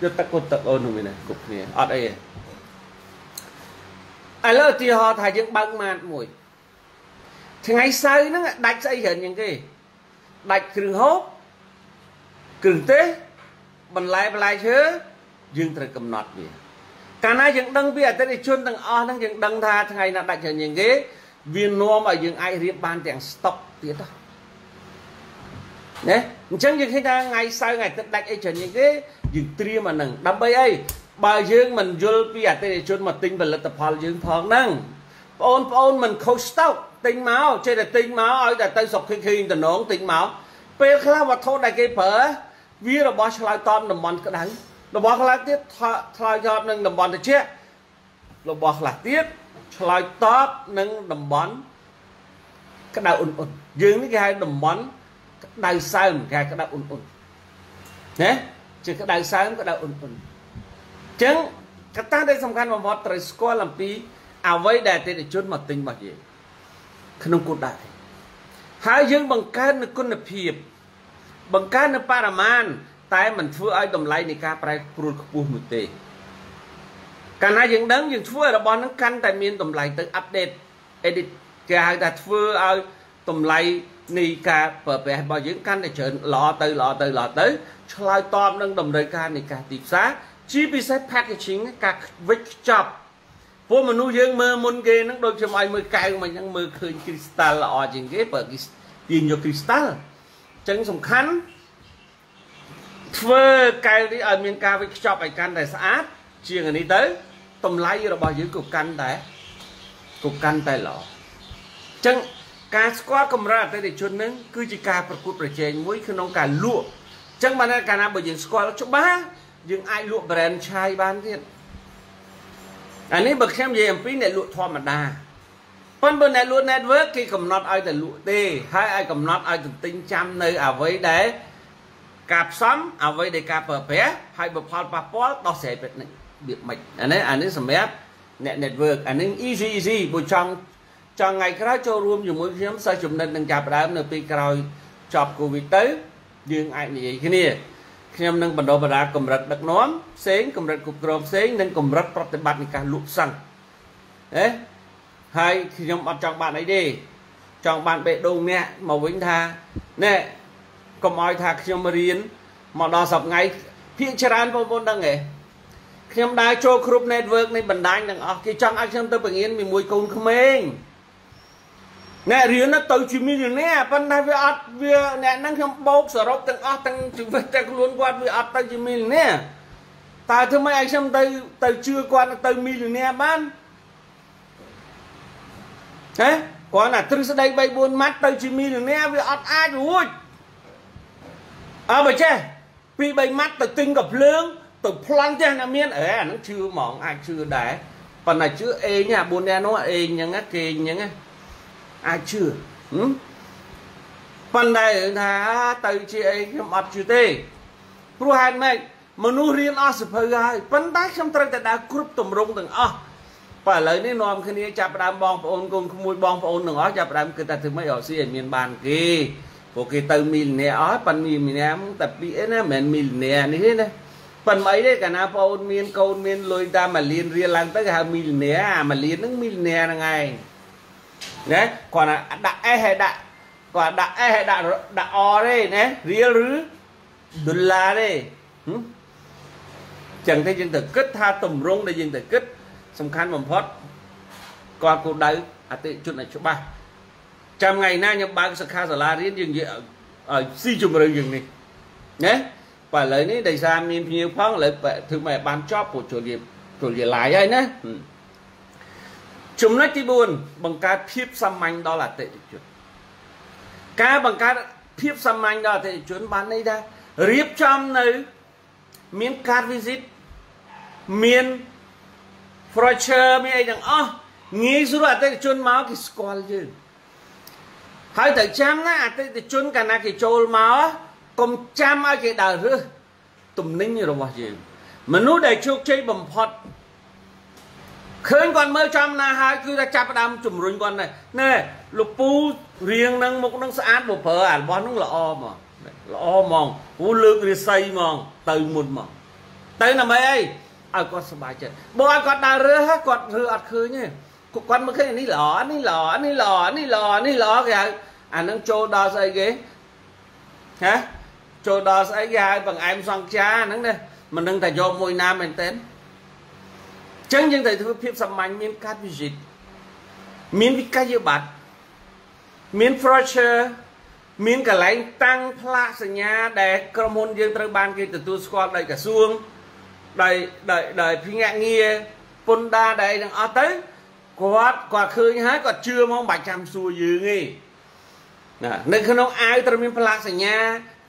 យកទឹកគាត់ទឹកអូននោះមែនគ្រប់គ្នាអត់អីទេឥឡូវឧទាហរណ៍ថាយើងបើកម៉ាតមួយថ្ងៃសៅរ៍ហ្នឹងដាច់ស្អីច្រើនជាងគេដាច់គ្រឿងហូបគ្រឿងទេសបន្លែបន្លែឈើយើងត្រូវកំណត់វាកាលណាយើងដឹងពីអតិថិជនទាំងអស់ហ្នឹងយើងដឹងថាថ្ងៃណាដាច់ច្រើនជាងគេវានាំឲ្យយើងអាចរៀបបានទាំងស្តុកទៀត ណាអញ្ចឹងយើងឃើញថាថ្ងៃសៅរ៍ថ្ងៃទឹកដាច់អីច្រើនជាងគេយើងត្រៀមអាហ្នឹងដើម្បីអីបើយើងមិនយល់ពីអតិថិជនមកទិញផលិតផលយើងផងហ្នឹងបងប្អូនមិនខុសស្តុកទិញមកចេះតែទិញមកឲ្យតែទៅសុកឃើញឃើញតំណងទិញមកពេលខ្លះវត្ថុដែលគេប្រើវារបស់ឆ្លើយតបតំបន់ក្តៅរបស់ខ្លះទៀតឆ្លើយតបនឹងតំបន់ត្រជាក់របស់ខ្លះទៀតឆ្លើយតបនឹងតំបន់ក្តៅអ៊ុនអ៊ុនយើងនេះគេហៅតំបន់ ក្តៅសើមគេហៅក្តៅអ៊ុនអ៊ុនណាជាក្តៅសើមក្តៅអ៊ុនអ៊ុនអញ្ចឹងកត្តាដែលសំខាន់បំផុតត្រូវស្គាល់អំពីអ្វីដែលអតិថិជនមកទិញរបស់យើងក្នុងគោលដៅហើយយើងបង្កើននូវគុណភាព បង្កើននូវបរិមាណតែមិនធ្វើឲ្យតម្លៃនៃការប្រែប្រួលខ្ពស់នោះទេកាលណាយើងដឹងយើងធ្វើឲ្យរបស់ហ្នឹងកាន់តែមានតម្លៃទៅអាប់ដេត edit គេហៅថាធ្វើឲ្យតម្លៃ នៃការប្រើប្រាស់របស់យើងកាន់តែច្រើនល្អទៅល្អទៅល្អទៅឆ្លើយតបនឹងតម្រូវការនៃការទីផ្សារជាពិសេស packaging ការវិចខ្ចប់ពួកមនុស្សយើងមើលមុនគេហ្នឹងដូចខ្ញុំឲ្យមើលកែវមកអញ្ចឹងមើលឃើញគ្រីស្តាល់ល្អជាងគេបើគេទាញយកគ្រីស្តាល់អញ្ចឹងសំខាន់ធ្វើកែវនេះឲ្យមានការវិចខ្ចប់ឲ្យកាន់តែស្អាតជាងនេះទៅតម្លៃរបស់យើងក៏កាន់តែក៏កាន់តែល្អអញ្ចឹង ការស្គាល់កម្រិតអតិថិជននឹងគឺជាការប្រកួតប្រជែងមួយក្នុងការលក់អញ្ចឹងបានកាលណាបើយើងស្គាល់ច្បាស់យើងអាចលក់ brand ឆាយបានទៀតអានេះបើខ្ញុំនិយាយអំពីអ្នកលក់ធម្មតាប៉ុន្តែអ្នកលក់ network គេកំណត់ឲ្យតែលក់ទេហើយឲ្យកំណត់ឲ្យទន្ទិញចាំនៅអ្វីដែលការផ្សំអ្វីដែលការប្រើប្រាស់ហើយបើផលប៉ះពាល់ដោះស្រាយពេលនេះរបៀបម៉េចអានេះអានេះសម្រាប់អ្នក network អានេះ easy easy បើចង់ ចង់ថ្ងៃក្រោយចូលរួមជាមួយខ្ញុំសិស្សចំណិតនឹងចាប់ដើមនៅពេលក្រោយចប់កូវីដទៅយើងអាចនិយាយគ្នាខ្ញុំនឹងបណ្ដុះបណ្ដាលកម្រិតដឹកនាំផ្សេងកម្រិតគ្រប់គ្រងផ្សេងនិងកម្រិតប្រតិបត្តិនៃការលក់សឹងហេហើយខ្ញុំអត់ចង់បានអីទេចង់បានបេះដូងអ្នកមកវិញថាណែកុំឲ្យថាខ្ញុំរៀនមកដល់សប្ថ្ងៃភាកច្រើនបងប្អូនដឹងទេខ្ញុំដើរចូលគ្រប់ network នៃបណ្ដាញទាំងអស់គេចង់ឲ្យខ្ញុំទៅបង្រៀនមួយកូនក្មេង អ្នករៀនទៅជាមីលីនែប៉ុន្តែវាអត់វាអ្នកហ្នឹងខ្ញុំបោកសរុបទាំងអស់ទាំងជីវិតតែខ្លួនគាត់វាអត់ទៅជាមីលីនែតើធ្វើម៉េចឲ្យខ្ញុំទៅទៅជឿគាត់ទៅមីលីនែបានហ៎គាត់ណាទ្រឹស្ដី3 4ម៉ាត់ទៅជាមីលីនែវាអត់អាចរួចអើបើចេះពី3ម៉ាត់ទៅទិញកាភ្លើងទៅប្លន់ចេះណាមានអេអាហ្នឹងជឿហ្មងអាចជឿដែរប៉ុន្តែជឿអេងអា4នាក់នោះអេងអញ្ចឹងគេអញ្ចឹង អាចជឿប៉ុន្តែរឿងថាទៅជាអីខ្ញុំអត់ជឿទេព្រោះហេតុម៉េចមនុស្សរៀនអស់សភៅហើយប៉ុន្តែខ្ញុំត្រូវតែដើរគ្រប់ទម្រង់ទាំងអស់បើឥឡូវនេះនាំគ្នាចាប់ផ្ដើមបងប្អូនកូនក្មួយបងប្អូនទាំងអស់ចាប់ផ្ដើមគឺតែធ្វើម៉េចរកស៊ីឲ្យមានបានគេព្រោះគេទៅមីលីនែអស់ប៉ុន្តែមីលីនែតែពីអីណាមិនមែនមីលីនែនេះទេណាប៉ុន្តែអីទេកាលណាបងអូនមានកូនមានលុយតាមមួយលានរៀលឡើងទៅគេហៅមីលីនែអាមួយលានហ្នឹងមីលីនែហ្នឹងឯង ណាគាត់ដាក់អេសហើយដាក់គាត់ដាក់អេសហើយដាក់ដាក់អទេណារៀលឬដុល្លារទេចឹងទេយើងទៅគិតថាតម្រងដែលយើងទៅគិតសំខាន់បំផុតគាត់គោលដៅអតិជនឲ្យច្បាស់ចាំថ្ងៃណាខ្ញុំបើកសិក្ខាសាលារៀនយើងនិយាយឲ្យស៊ីជម្រៅយ៉ាងនេះណាបើឥឡូវនេះដោយសារមានភ្ញៀវផងឥឡូវធ្វើមកឲ្យបានចប់ព្រោះចូលជាចូលជាឡាយហើយណា ចំណុចទី4បង្កើតភាពសាមញ្ញដល់អតិថិជនការបង្កើតភាពសាមញ្ញដល់អតិថិជនបានន័យថារៀបចំនៅមានកាត visit មាន brochure មានអីទាំងអស់ងាយស្រួលអតិថិជនមកគេស្គាល់យើងហើយត្រូវចាំណាអតិថិជនកាលណាគេចូលមកកុំចាំឲ្យគេដើររើសទំនិញរបស់យើង មនុស្សដែលជោគជ័យបំផុត ឃើញគាត់មើលចំណាហើយគឺថាចាប់ផ្ដើមជំរុញគាត់ណែណែលោកពូរៀងនឹងមុខនឹងស្អាតបើប្រើអារបស់នឹងល្អហ្មងល្អហ្មងពូលើករាសីហ្មងទៅមុនហ្មងទៅដើម្បីអីឲ្យគាត់សុបាយចិត្តបើឲ្យគាត់ដើររើសគាត់រើអត់ឃើញទេគាត់មើលឃើញនេះល្អនេះល្អនេះល្អនេះល្អនេះល្អគេហៅអានឹងចូលដល់ស្អីគេហ៎ចូលដល់ស្អីគេហៅបង្អែមសង្ចាហ្នឹងណាមិនដឹងតែយកមួយណាមែនទេ ចឹងយើងត្រូវធ្វើភាពសាមញ្ញមានកាត visit មានវិក័យប័ត្រមាន brochure មានកន្លែងតាំងផ្លាកសញ្ញាដែលក្រុមហ៊ុនយើងត្រូវបានគេទទួលស្គាល់ដោយក្រសួងដោយដោយដោយភ្នាក់ងារពន្ធដារដែលទាំងអស់ទៅគាត់គាត់ឃើញហើយគាត់ជឿមកបាច់ចាំសួរយើងទេណានៅក្នុងអាវត្រូវមានផ្លាកសញ្ញា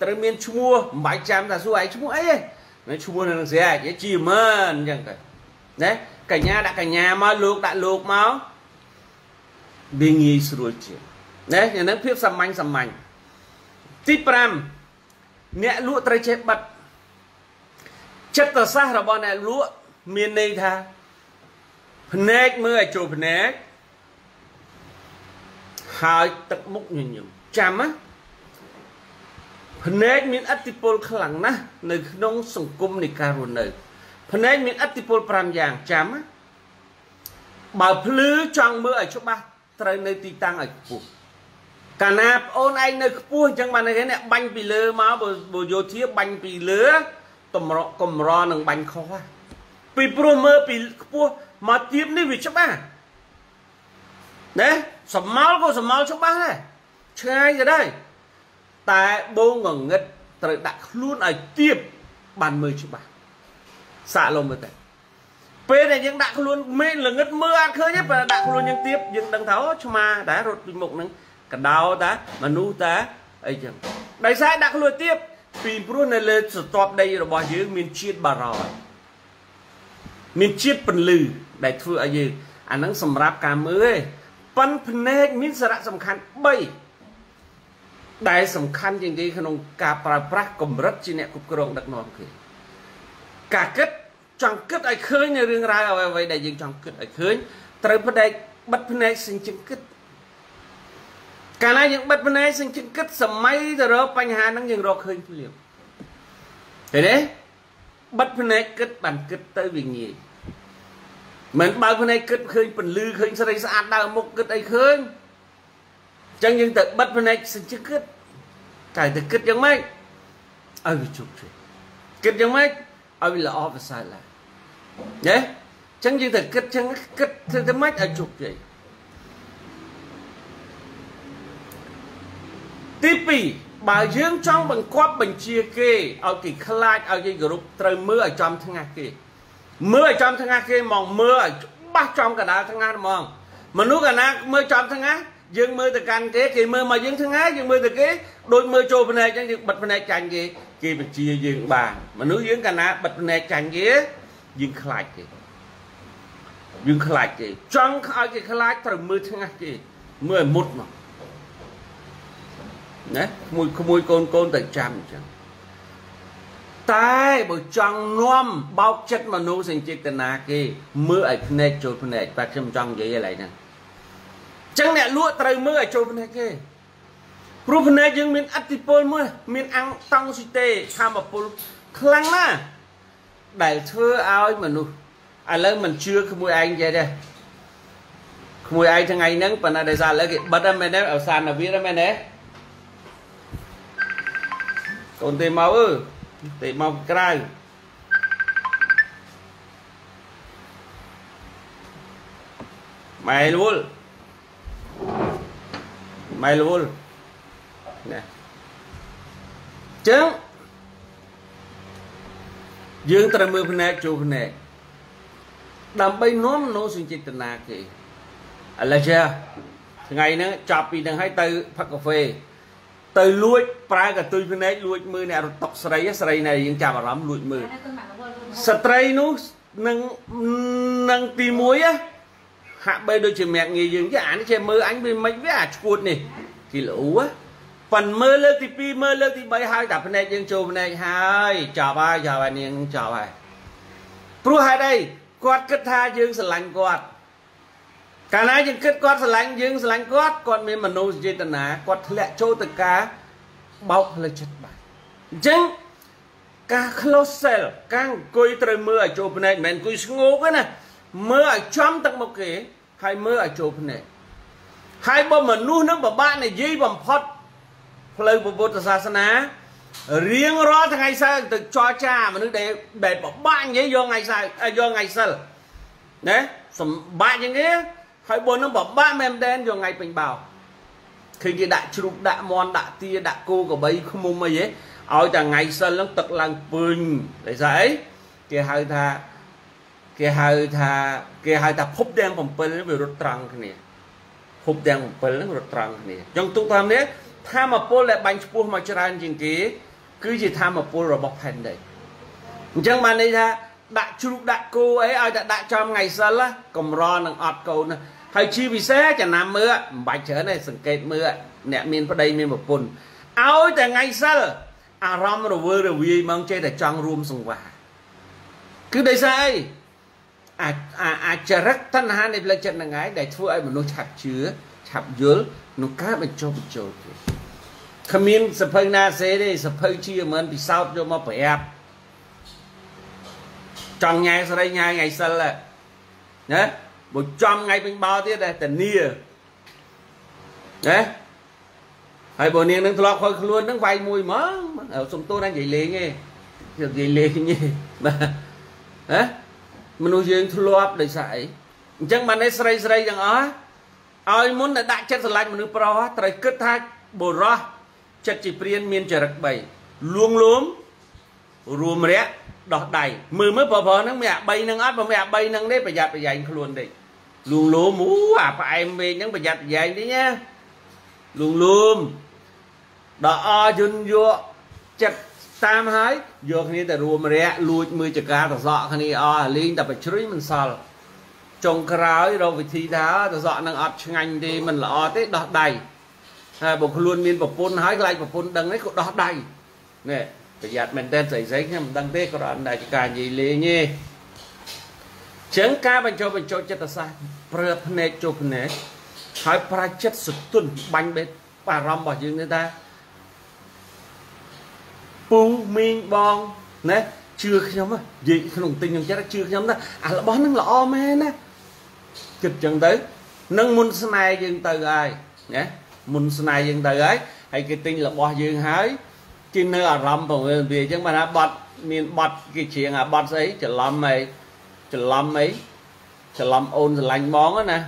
ត្រូវមានឈ្មោះមិនបាច់ចាំថាសួរឯងឈ្មោះអីទេនៅឈ្មោះនៅនឹងស្រែកជាមែនអញ្ចឹងទៅណា កញ្ញាដាក់កញ្ញាមកលោកដាក់លោកមកវាងាយស្រួលជាងណាយ៉ាងហ្នឹងភាពសាមញ្ញសាមញ្ញទី5អ្នកលក់ត្រូវចេះបិទចិត្តសាស្ត្ររបស់អ្នកលក់មានន័យថាភ្នែកមើលឲ្យចូលភ្នែកហើយទឹកមុខញញឹមចាំណាភ្នែកមានអតិពលខ្លាំងណាស់នៅក្នុងសង្គមនៃការរស់នៅ ភ្នែកមានអតិពល5យ៉ាងចាំណាបើភ្លឺចង់មើលឲ្យច្បាស់ត្រូវនៅទីតាំងឲ្យខ្ពស់កាលណាប្អូនឯងនៅខ្ពស់អញ្ចឹងបានគេអ្នកបាញ់ពីលើមកបើយោធាបាញ់ពីលើតម្រកំរនឹងបាញ់ខុសពីព្រោះមើលពីខ្ពស់មកទៀបនេះវាច្បាស់ណាសមោលក៏សមោលច្បាស់ដែរឆ្ងាយក៏ដែរតែបងងងឹតត្រូវដាក់ខ្លួនឲ្យទៀបបានមើលច្បាស់ សាកលុំមើលតែពេលដែលយើងដាក់ខ្លួនមេល្ងឹតមើលអត់ឃើញទេបើដាក់ខ្លួនយើងទៀបយើងដឹងថាអូឆ្មាដែររត់ពីមុខហ្នឹងកដោតាមនុស្សតាអីចឹងដោយសារដាក់ខ្លួនទៀបពីព្រោះនៅលើស្ទាប់ដីរបស់យើងមានជាតិបារោយមានជាតិពន្លឺដែលធ្វើឲ្យយើងអាហ្នឹងសម្រាប់ការមើលឯងប៉ុនភ្នែកមានសារៈសំខាន់3ដែលសំខាន់ជាងគេក្នុងការប្រើប្រាស់កម្រិតជាអ្នកគ្រប់គ្រងដឹកនាំគេ ការគិតចង់គិតឲ្យឃើញនៅរឿងរ៉ាវអ្វីៗដែលយើងចង់គិតឲ្យឃើញត្រូវផ្ដែកបិទភ្នែកសិញ្ជឹងគិតកាលណាយើងបិទភ្នែកសិញ្ជឹងគិតសម័យទៅរកបញ្ហាហ្នឹងយើងរកឃើញភ្លាមឃើញទេបិទភ្នែកគិតបានគិតទៅវាងាយមិនបើកភ្នែកគិតឃើញពន្លឺឃើញស្រីស្អាតដើរមុខគិតអីឃើញអញ្ចឹងយើងទៅបិទភ្នែកសិញ្ជឹងគិតតែទៅគិតយ៉ាងម៉េចឲ្យវាជោគជ័យគិតយ៉ាងម៉េច ឲ្យវាល្អប្រសើរឡើងណាអញ្ចឹងយើងទៅគិតចឹងគិតធ្វើទៅម៉េចឲ្យជោគជ័យទី2បើយើងចង់បង្គាប់បញ្ជាគេឲ្យគេខ្លាចឲ្យគេគោរពត្រូវមើលឲ្យចំថ្ងាសគេមើលឲ្យចំថ្ងាសគេហ្មងមើលឲ្យច្បាស់ចំកដាលថ្ងាសហ្មងមនុស្សកាលណាមើលចំថ្ងាសយើងមើលទៅកាន់គេគេមើលមកយើងថ្ងាសយើងមើលទៅគេដូចមើលចូលភ្នែកអញ្ចឹងយើងបិទភ្នែកចាញ់គេ គេបញ្ជាយើងបានមនុស្សយើងកាលណាបិទភ្នែកចាញ់គេយើងខ្លាចគេយើងខ្លាចគេចង់ឲ្យគេខ្លាចត្រូវមើលថ្ងាសគេមើលឲ្យមុតមកណាក្មួយក្មួយកូនកូនទៅចាំអញ្ចឹងតែបើចង់នាំបោកចិត្តមនុស្សសេចចេតនាគេ មើលឲ្យភ្នែកចូលភ្នែកបាទខ្ញុំចង់និយាយឥឡូវហ្នឹងអញ្ចឹងអ្នកលក់ត្រូវមើលឲ្យចូលភ្នែកគេ ព្រោះភ្នែកយើងមានអតិពលមួយមានអង្គតង់ស៊ីតេធម្មពលខ្លាំងណាស់ដែលធ្វើឲ្យមនុស្សឥឡូវមិនជឿក្មួយឯងចេះទេក្មួយឯងថ្ងៃហ្នឹងប៉ុន្តែដោយសារឥឡូវគេបិទមែនទេអសានវិរមែនទេកូនទេមកអើទេមកក្រៅម៉ែលវល់ម៉ែលវល់ ណាចឹងយើងត្រូវមើលភ្នែកចូលភ្នែកដើម្បីនាំនោសញ្ចេតនាគេឥឡូវចាថ្ងៃហ្នឹងចាប់ពីហ្នឹងហើយទៅផឹកកាហ្វេទៅលួចប្រើកតុយភ្នែកលួចមើលអ្នករត់តុកស្រីស្រី này យើងចាប់អារម្មណ៍លួចមើលស្ត្រីនោះនឹងនឹងទី1ហាក់បីដូចជាមាក់ងាយយើងចេះអានេះចេះមើលអញវាមិនវាអាឈួតនេះគីឡូ ប៉ិនមើលលើកទី2មើលលើកទី3ហើយតែភ្នែកយើងចូលភ្នែកហើយចប់ហើយចប់ហើយនាងចប់ហើយព្រោះហេតុអីគាត់គិតថាយើងស្រឡាញ់គាត់កាលណាយើងគិតគាត់ស្រឡាញ់យើងស្រឡាញ់គាត់គាត់មានមនោសញ្ចេតនាគាត់ធ្លាក់ចូលទៅការបោកផ្លូវចិត្តបាទអញ្ចឹងការ close cell ការអង្គុយត្រូវមើលឲ្យចូលភ្នែកមិនមែនអង្គុយស្ងោកទេណាមើលឲ្យចំទឹកមុខគេហើយមើលឲ្យចូលភ្នែកហើយបើមនុស្សនឹងពិបាកនិយាយបំផុត ផ្លូវពុទ្ធសាសនារៀងរាល់ថ្ងៃសៅរ៍ទៅចរចាមនុស្សដែលដែលពិបាកនិយាយយកថ្ងៃសៅរ៍យកថ្ងៃសិលណាសម្បាក់យ៉ាងនេះហើយបើនឹងពិបាកមែនតែនយកថ្ងៃពេញបោឃើញគេដាក់ជ្រូកដាក់មន់ដាក់ទាដាក់គោក្របីឃ្មុំអីហ៎ឲ្យតែថ្ងៃសិលហ្នឹងទឹកឡើងពេញដោយសារអីគេហៅថាគេហៅថាគេហៅថាភពទាំង7វារត់ត្រង់គ្នាភពទាំង7ហ្នឹងរត់ត្រង់គ្នាអញ្ចឹងទុកតាមនេះ ធម្មពលដែលបាញ់ឈ្មោះមកច្រើនជាងគេ គឺជាធម្មពលរបស់ផែនដីអញ្ចឹងបានន័យថាដាក់ជ្រូកដាក់គោអីឲ្យតែដាក់ចំថ្ងៃសិលកម្រនឹងអត់កូនហើយជាពិសេសចំណាំមើលមិនបាច់ច្រើនទេសង្កេតមើលអ្នកមានប្តីមានប្រពន្ធឲ្យតែថ្ងៃសិលអារម្មណ៍រវើរវាយមកចេះតែចង់រួមសង្វារគឺដោយសារអីអាចអាចចរិតតណ្ហានៃផ្លូវចិត្តហ្នឹងឯងដែលធ្វើឲ្យមនុស្សឆាប់ជឿ ឆាប់យល់ក្នុងការបញ្ចុះបញ្ចូលគ្នាគ្មានសភៅណាសេទេសភៅជាមិនពិសោធន៍យកមកប្រាប់ចង់ញ៉ែស្រីញ៉ែថ្ងៃសិលណាបើចំថ្ងៃពេញបោទៀតតែធានាណាហើយបើនាងនឹងធ្លាប់ខ້ອຍខ្លួននឹងវាយមួយហ្មងសុំទោសណានិយាយលេងទេនិយាយលេងទេបាទហ៎មនុស្សយើងធ្លាប់ដោយសារអីអញ្ចឹងបាននេះស្រីស្រីទាំងអស់ ឲ្យមុនតែដាក់ចិត្តស្រឡាញ់មនុស្សប្រុសត្រូវគិតថាបុរសចិត្តជាព្រានមានចរិត3លួងលោមរួមរយៈដោះដៃមើលមើលប្រុសហ្នឹងមានអា3ហ្នឹងអត់បើមានអា3ហ្នឹងទេប្រយ័ត្នប្រយែងខ្លួនតិចលួងលោមអូអាផ្អែមវែងហ្នឹងប្រយ័ត្នប្រយែងតិចណាលួងលោមដល់អយន្តយកចិត្តតាមហើយយកគ្នាទៅរួមរយៈលួចមើលចកាតសក់គ្នាអស់លេងតែបជ្រុយមិនសល់ ចុងក្រោយរកវិធីថាតសក់នឹងអត់ឆ្ងាញ់ទេមិនល្អទេដោះដៃហើយបើខ្លួនមានប្រពន្ធហើយខ្លាចប្រពន្ធដឹងនេះក៏ដោះដៃនេះប្រយ័ត្នមែនតើស្អីស្អីខ្ញុំមិនដឹងទេគ្រាន់តែការនិយាយលេងទេចឹងការបញ្ចូលបញ្ចូលចិត្តសាស្ត្រប្រើភ្នែកចូលភ្នែកហើយប្រាចិត្តសទុនបាញ់បេអារម្មណ៍របស់យើងនេះថាពូមីងបងណាជឿខ្ញុំនិយាយក្នុងទិញខ្ញុំចិត្តជឿខ្ញុំថាអារបស់នឹងល្អមែនណា គិតចឹងទៅនឹងមុនស្នេហ៍យើងទៅហើយណាមុនស្នេហ៍យើងទៅហើយហើយគេទិញរបស់យើងហើយគេនៅអារម្មណ៍ពងវាអញ្ចឹងបានថាបត់មានបត់គេច្រៀងអាបត់ស្អីច្រឡំអីច្រឡំអីច្រឡំអូនស្រឡាញ់បងណា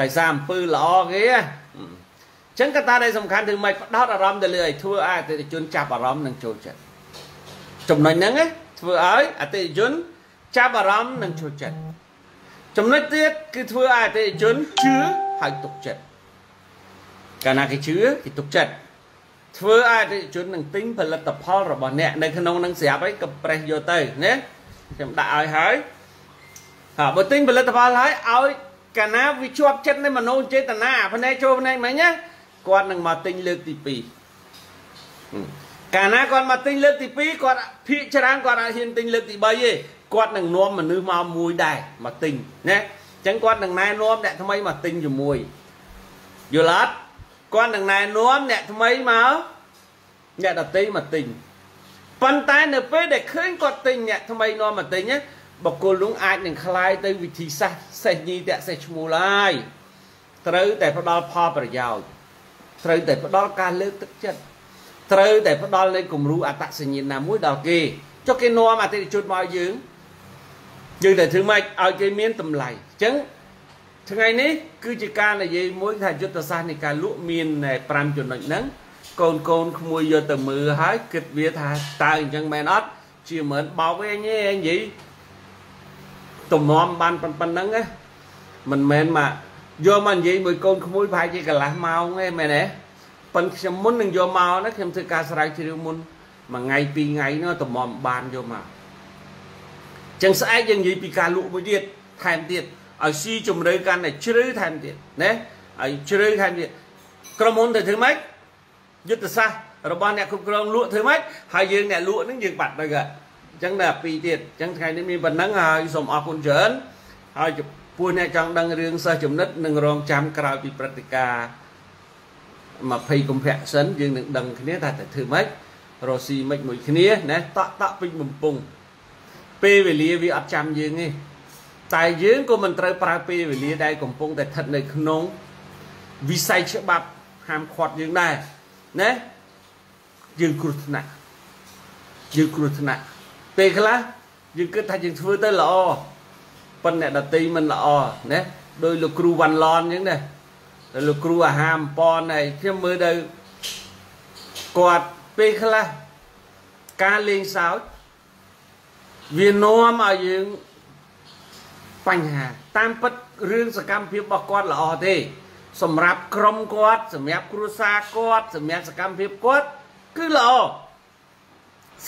ដោយសារអំពើល្អគេណាចឹងកត្តាដែលសំខាន់គឺមិនផ្ដោតអារម្មណ៍ទៅលើឲ្យធ្វើឲ្យអតិថិជនចាប់អារម្មណ៍និងចូលចិត្តចំណុចហ្នឹងធ្វើឲ្យអតិថិជនចាប់អារម្មណ៍និងចូលចិត្ត ចំណុចទៀតគឺធ្វើឲ្យអតិថិជនជឿហើយទុកចិត្តកាលណាគេជឿគេទុកចិត្តធ្វើឲ្យអតិថិជននឹងទិញផលិតផលរបស់អ្នកនៅក្នុងនឹងស្រាប់អីក៏ប្រេះយកទៅណាខ្ញុំដាក់ឲ្យហើយហើយបើទិញផលិតផលហើយឲ្យកាលណាវាជាប់ចិត្តនៃមនោចេតនាផ្នែកចូលផ្នែកមិញណាគាត់នឹងមកទិញលើកទី2កាលណាគាត់មកទិញលើកទី2គាត់ភាកច្រើនគាត់អាចហ៊ានទិញលើកទី3ទេ គាត់នឹងនាំមនុស្សមកមួយដែរមកទិញណាអញ្ចឹងគាត់នឹងណែនាំអ្នកថ្មីមកទិញជាមួយយល់អត់គាត់នឹងណែនាំអ្នកថ្មីមកអ្នកដតីមកទិញប៉ុន្តែនៅពេលដែលឃើញគាត់ទិញអ្នកថ្មីនាំមកទិញបកគលនោះអាចនឹងคลายទៅវិធីសាស្ត្រសេះញីតាក់សេះឈ្មោះឡើយត្រូវតែផ្ដល់ផលប្រយោជន៍ត្រូវតែផ្ដល់ការលើកទឹកចិត្តត្រូវតែផ្ដល់នៃគំរូអត្តសញ្ញាណណាមួយដល់គេចុះគេនាំអតិថិជនមកយើង យើងតែធ្វើម៉េចឲ្យគេមានតម្លៃអញ្ចឹងថ្ងៃនេះគឺជាការនិយាយមួយថាយុទ្ធសាស្ត្រនៃការលក់មាន5ចំណុចហ្នឹងកូនកូនក្មួយយកទៅមើលហើយគិតវាថាតើអញ្ចឹងមែនអត់ជាមិនបោកឯងទេនិយាយទំនំបានប៉ុណ្្នឹងណាមិនមែនមកយកមកនិយាយមួយកូនក្មួយប្រហែលជាកន្លះម៉ោងទេមែនទេប៉ុន្តែខ្ញុំមុននឹងយកមកណាខ្ញុំធ្វើការស្រាវជ្រាវមុនមួយថ្ងៃពីរថ្ងៃនោះតម្រាំបានយកមក ចឹងស្អែកយើងនិយាយពីការលក់មួយទៀតថែមទៀតឲ្យស៊ីជំរឿកាន់តែជ្រៅថែមទៀតណាឲ្យជ្រៅថែមទៀតក្រុមហ៊ុនទៅធ្វើម៉េចយុទ្ធសាស្ត្ររបស់អ្នកគ្រប់គ្រងលក់ធ្វើម៉េចហើយយើងអ្នកលក់ហ្នឹងយើងបាត់ទៅអញ្ចឹងតែពីរទៀតអញ្ចឹងថ្ងៃនេះមានប៉ុណ្ណឹងហើយសូមអរគុណច្រើនហើយពួកអ្នកចង់ដឹងរឿងសិស្សចំណិតនឹងរងចាំក្រោយពីព្រឹត្តិការណ៍20កុម្ភៈសិនយើងនឹងដឹងគ្នាថាទៅធ្វើម៉េចរស់ស៊ីម៉េចមួយគ្នាណាតក់តក់ពេញបំពង់ ពេលវេលាវាអត់ចាំយើងទេតែយើងក៏មិនត្រូវប្រើពេលវេលាដែលកំពុងតែស្ថិតនៅក្នុងវិស័យច្បាប់ហាមឃាត់យើងដែរណាយើងគ្រោះថ្នាក់យើងគ្រោះថ្នាក់ពេលខ្លះយើងគិតថាយើងធ្វើទៅល្អប៉ុន្តែអ្នកដតីមិនល្អណាដោយលោកគ្រូវ៉ាន់ឡនអញ្ចឹងណាតែលោកគ្រូអាហាមប៉ុនហើយខ្ញុំមើលទៅគាត់ពេលខ្លះការលេងសើច វានាំឲ្យយើងបញ្ហា តាមពិតរឿងសកម្មភាពរបស់គាត់ល្អទេ សម្រាប់ក្រុមគាត់សម្រាប់គ្រួសារគាត់សម្រាប់សកម្មភាពគាត់គឺល្អ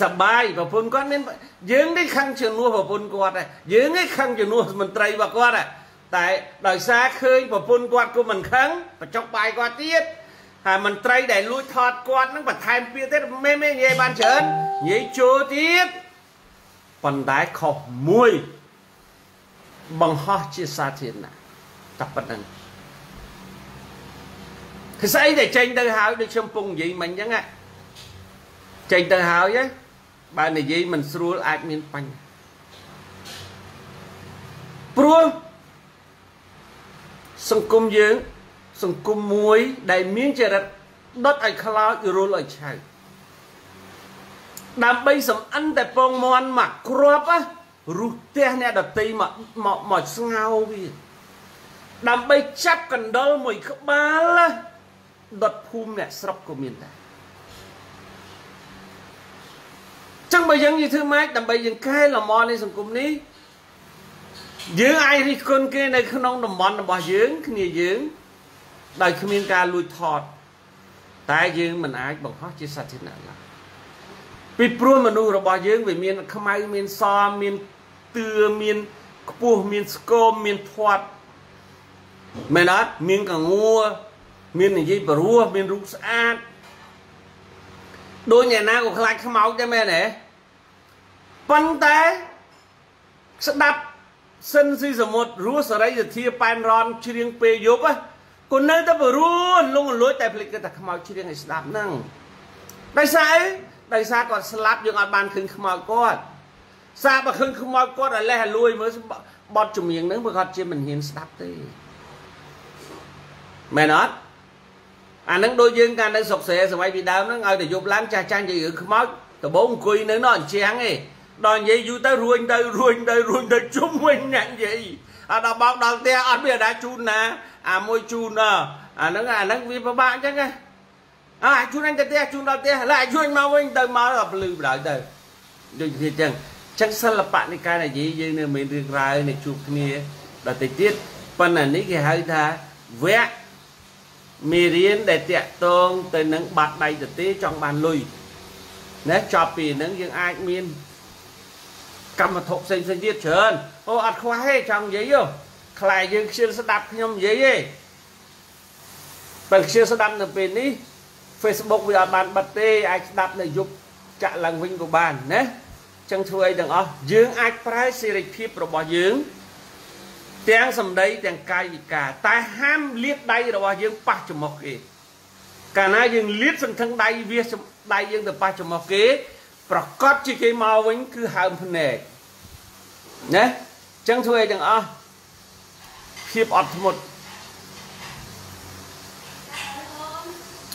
សបាយប្រពន្ធគាត់មានយើងនេះខឹងជំនួសប្រពន្ធគាត់ដែរយើងនេះខឹងជំនួសមន្ត្រីរបស់គាត់ដែរតែដោយសារឃើញប្រពន្ធគាត់ក៏មិនខឹងបញ្ចុកបាយគាត់ទៀតហើយមន្ត្រីដែលលួចថតគាត់នឹងបន្ថែមពីទៀតមេមេនិយាយបានច្រើននិយាយចូលទៀត ប៉ុន្តែខុសមួយបង្ហោះជាសាធារណៈតែប៉ុណ្្នឹងគឺស្អីតែចេញទៅហើយដូចខ្ញុំពងនិយាយមិញអញ្ចឹងចេញទៅហើយបើនិយាយមិនស្រួលអាចមានបញ្ហាព្រោះសង្គមយើង សង្គមមួយ ដែលមានចរិតដុតឲ្យខ្លោចរុលឲ្យឆៅ ដើម្បីសំអិនតែពងមន់មកគ្រាប់រុះផ្ទះអ្នកដតីមកមកមកស្ងោវាដើម្បីចាប់កណ្ដុលមួយក្បាលដុតភូមិអ្នកស្រុកក៏មានដែរចឹងបើយើងនិយាយធ្វើម៉េចដើម្បីយើងកែលម្អនៃសង្គមនេះយើងអាចរិះគន់គេនៅក្នុងតំបន់របស់យើងគ្នាយើងដោយគ្មានការលួចថតតែយើងមិនអាចបង្ហោះជាសាធារណៈឡើយ ពីព្រោះមនុស្សរបស់យើងវាមានខ្មៅមានសមមានទឿមានខ្ពស់មានស្គមមានធាត់មែនអត់មានកងួរមាននិយាយបរោះមានរូបស្អាតដូចអ្នកណាក៏ខ្លាចខ្មោចដែរមែនទេប៉ុន្តែស្ដាប់សិនស៊ីសមុទ្ររស់សរិយធាប៉ែនរនច្រៀងពេលយប់ក៏នៅតែបរោះលងលួចតែភ្លេចគេថាខ្មោចច្រៀងឲ្យស្ដាប់ហ្នឹងដោយសារអី ដោយសារគាត់ស្លាប់យើងអត់បានឃើញខ្មោចគាត់សារបើឃើញខ្មោចគាត់ឲ្យលេះឲ្យលួយមើលបត់ជំនាញហ្នឹងបើគាត់ជាមិនហ៊ានស្ដាប់ទេមែនអត់អានឹងដូចយើងកាលនៅសុកស្រែសម័យពីដើមហ្នឹងឲ្យតែយប់ឡើងចាស់ចាញ់និយាយរឿងខ្មោចដបងអង្គុយនៅនោះអញ្ចឹងឯងដល់និយាយយូរទៅរួញទៅរួញទៅរួញទៅជុំវិញអ្នកនិយាយអត់ដល់បោកដល់ផ្ទះអត់មានអាជូនណាអាមួយជូនណាអាហ្នឹងអាហ្នឹងវាពិបាកអញ្ចឹងណា អើជូនអញទៅផ្ទះជូនដល់ផ្ទះឡើយជូនមកវិញទៅមកដល់ភ្លឺបដ ாய் ទៅដូចគ្នាអញ្ចឹងចឹងសិល្បៈនៃការនិយាយយើងនៅមានរឿងរ៉ាវនៃជួបគ្នាដល់ទៅទៀតប៉ុន្តែនេះគេហៅថាវគ្គមេរៀនដែលតាក់ទងទៅនឹងបាត់ដៃទៅទេចង់បានលុយណាចប់ពីហ្នឹងយើងអាចមានកម្មវត្ថុផ្សេងផ្សេងទៀតច្រើនអូអត់ខ្វះទេចង់និយាយយោខ្លាយយើងខ្ជិលស្ដាប់ខ្ញុំនិយាយទេបើខ្ជិលស្ដាប់នៅពេលនេះ Facebook វាអត់បានបិទទេអាចស្ដាប់នៅយប់ចាក់ឡើងវិញក៏បានណាចឹងធ្វើអីទាំងអស់យើងអាចប្រើសេរីភាពរបស់យើងទាំងសម្ដីទាំងកាយវិការតែហាមលាតដៃរបស់យើងប៉ះច្រមុះគេកាលណាយើងលាតសន្ធឹងដៃវាដៃយើងទៅប៉ះច្រមុះគេ ប្រកាសជាគេមកវិញគឺហើមភ្នែកណាចឹងធ្វើអីទាំងអស់ភាពអត់ធ្មត់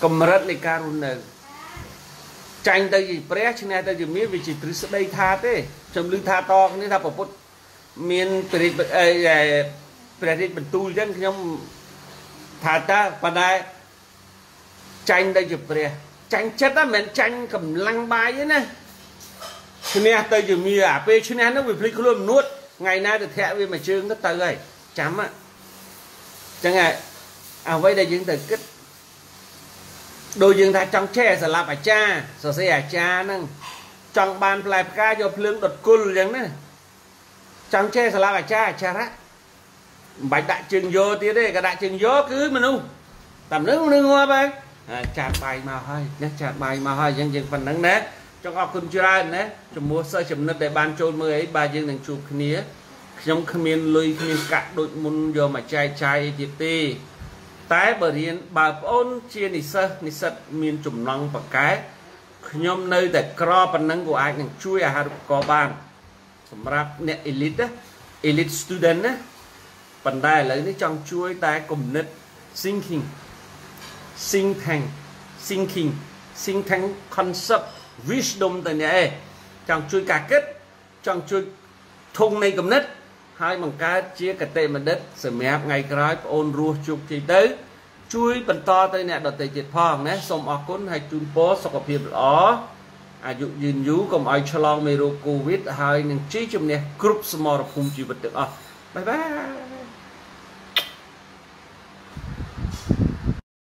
កម្រិតនៃការរស់នៅចាញ់ទៅជាព្រះឈ្នះទៅជាមានវាជាទ្រឹស្ដីថាទេខ្ញុំឮថាតគ្នាថាប្រពុតមានព្រះរាជព្រះរាជបន្ទូលអញ្ចឹងខ្ញុំថាតើប៉ុន្តែចាញ់ទៅជាព្រះចាញ់ចិត្តហ្នឹងមិនមែនចាញ់កម្លាំងបាយទេណាឈ្នះទៅជាមានអាពេលឈ្នះហ្នឹងវាភ្លេចខ្លួនមនុស្សថ្ងៃណាទៅធាក់វាមួយជើងទៅទៅហើយចាំអញ្ចឹងអ្វីដែលយើងទៅគិត ដូចយើងថាចង់ឆេះស្លាប់អាចារ្យសរសេរអាចារ្យហ្នឹងចង់បានផ្លែផ្កាយកភ្លើងដុតគុលអញ្ចឹងណាចង់ឆេះស្លាប់អាចារ្យអាចារ្យមិនបាច់ដាក់ជើងយកទៀតទេក៏ដាក់ជើងយកគឺមនុស្សតែនឹងមនុស្សងាប់ហើយចាត់បាយមកហើយណាចាត់បាយមកហើយអញ្ចឹងយើងប៉ុណ្្នឹងណាចង់អរគុណច្រើនណាចំពោះសិស្សចំណិតដែលបានចូលមើលអីបាទយើងនឹងជួបគ្នាខ្ញុំគ្មានលុយគ្មានកាក់ដូចមុនយកមកចែកចាយទៀតទេ តែបើរៀនបើប្អូនជានិស្សិតនិស្សិតមានចំណងបកែខ្ញុំនៅតែក្រប៉ុណ្ណឹងក៏អាចនឹងជួយអាហារូបករណ៍បានសម្រាប់អ្នក elite elite student ណាប៉ុន្តែឥឡូវនេះចង់ជួយតែគំនិត thinking think tank thinking think tank concept wisdom ទៅនេះឯងចង់ជួយការគិតចង់ជួយធុងនៃគំនិត ហើយបង្កើតជាកតិបណ្ឌិតសម្រាប់ថ្ងៃក្រោយប្អូនរស់ជោគជ័យទៅ ជួយបន្តទៅអ្នកដទៃទៀតផងណាសូមអរគុណហើយជូនពរសុខភាពល្អអាយុយឺនយូរកុំឲ្យឆ្លងមេរោគកូវីដហើយនឹងជ័យជំនះគ្រប់សមរភូមិជីវិតទាំងអស់បាយបាយ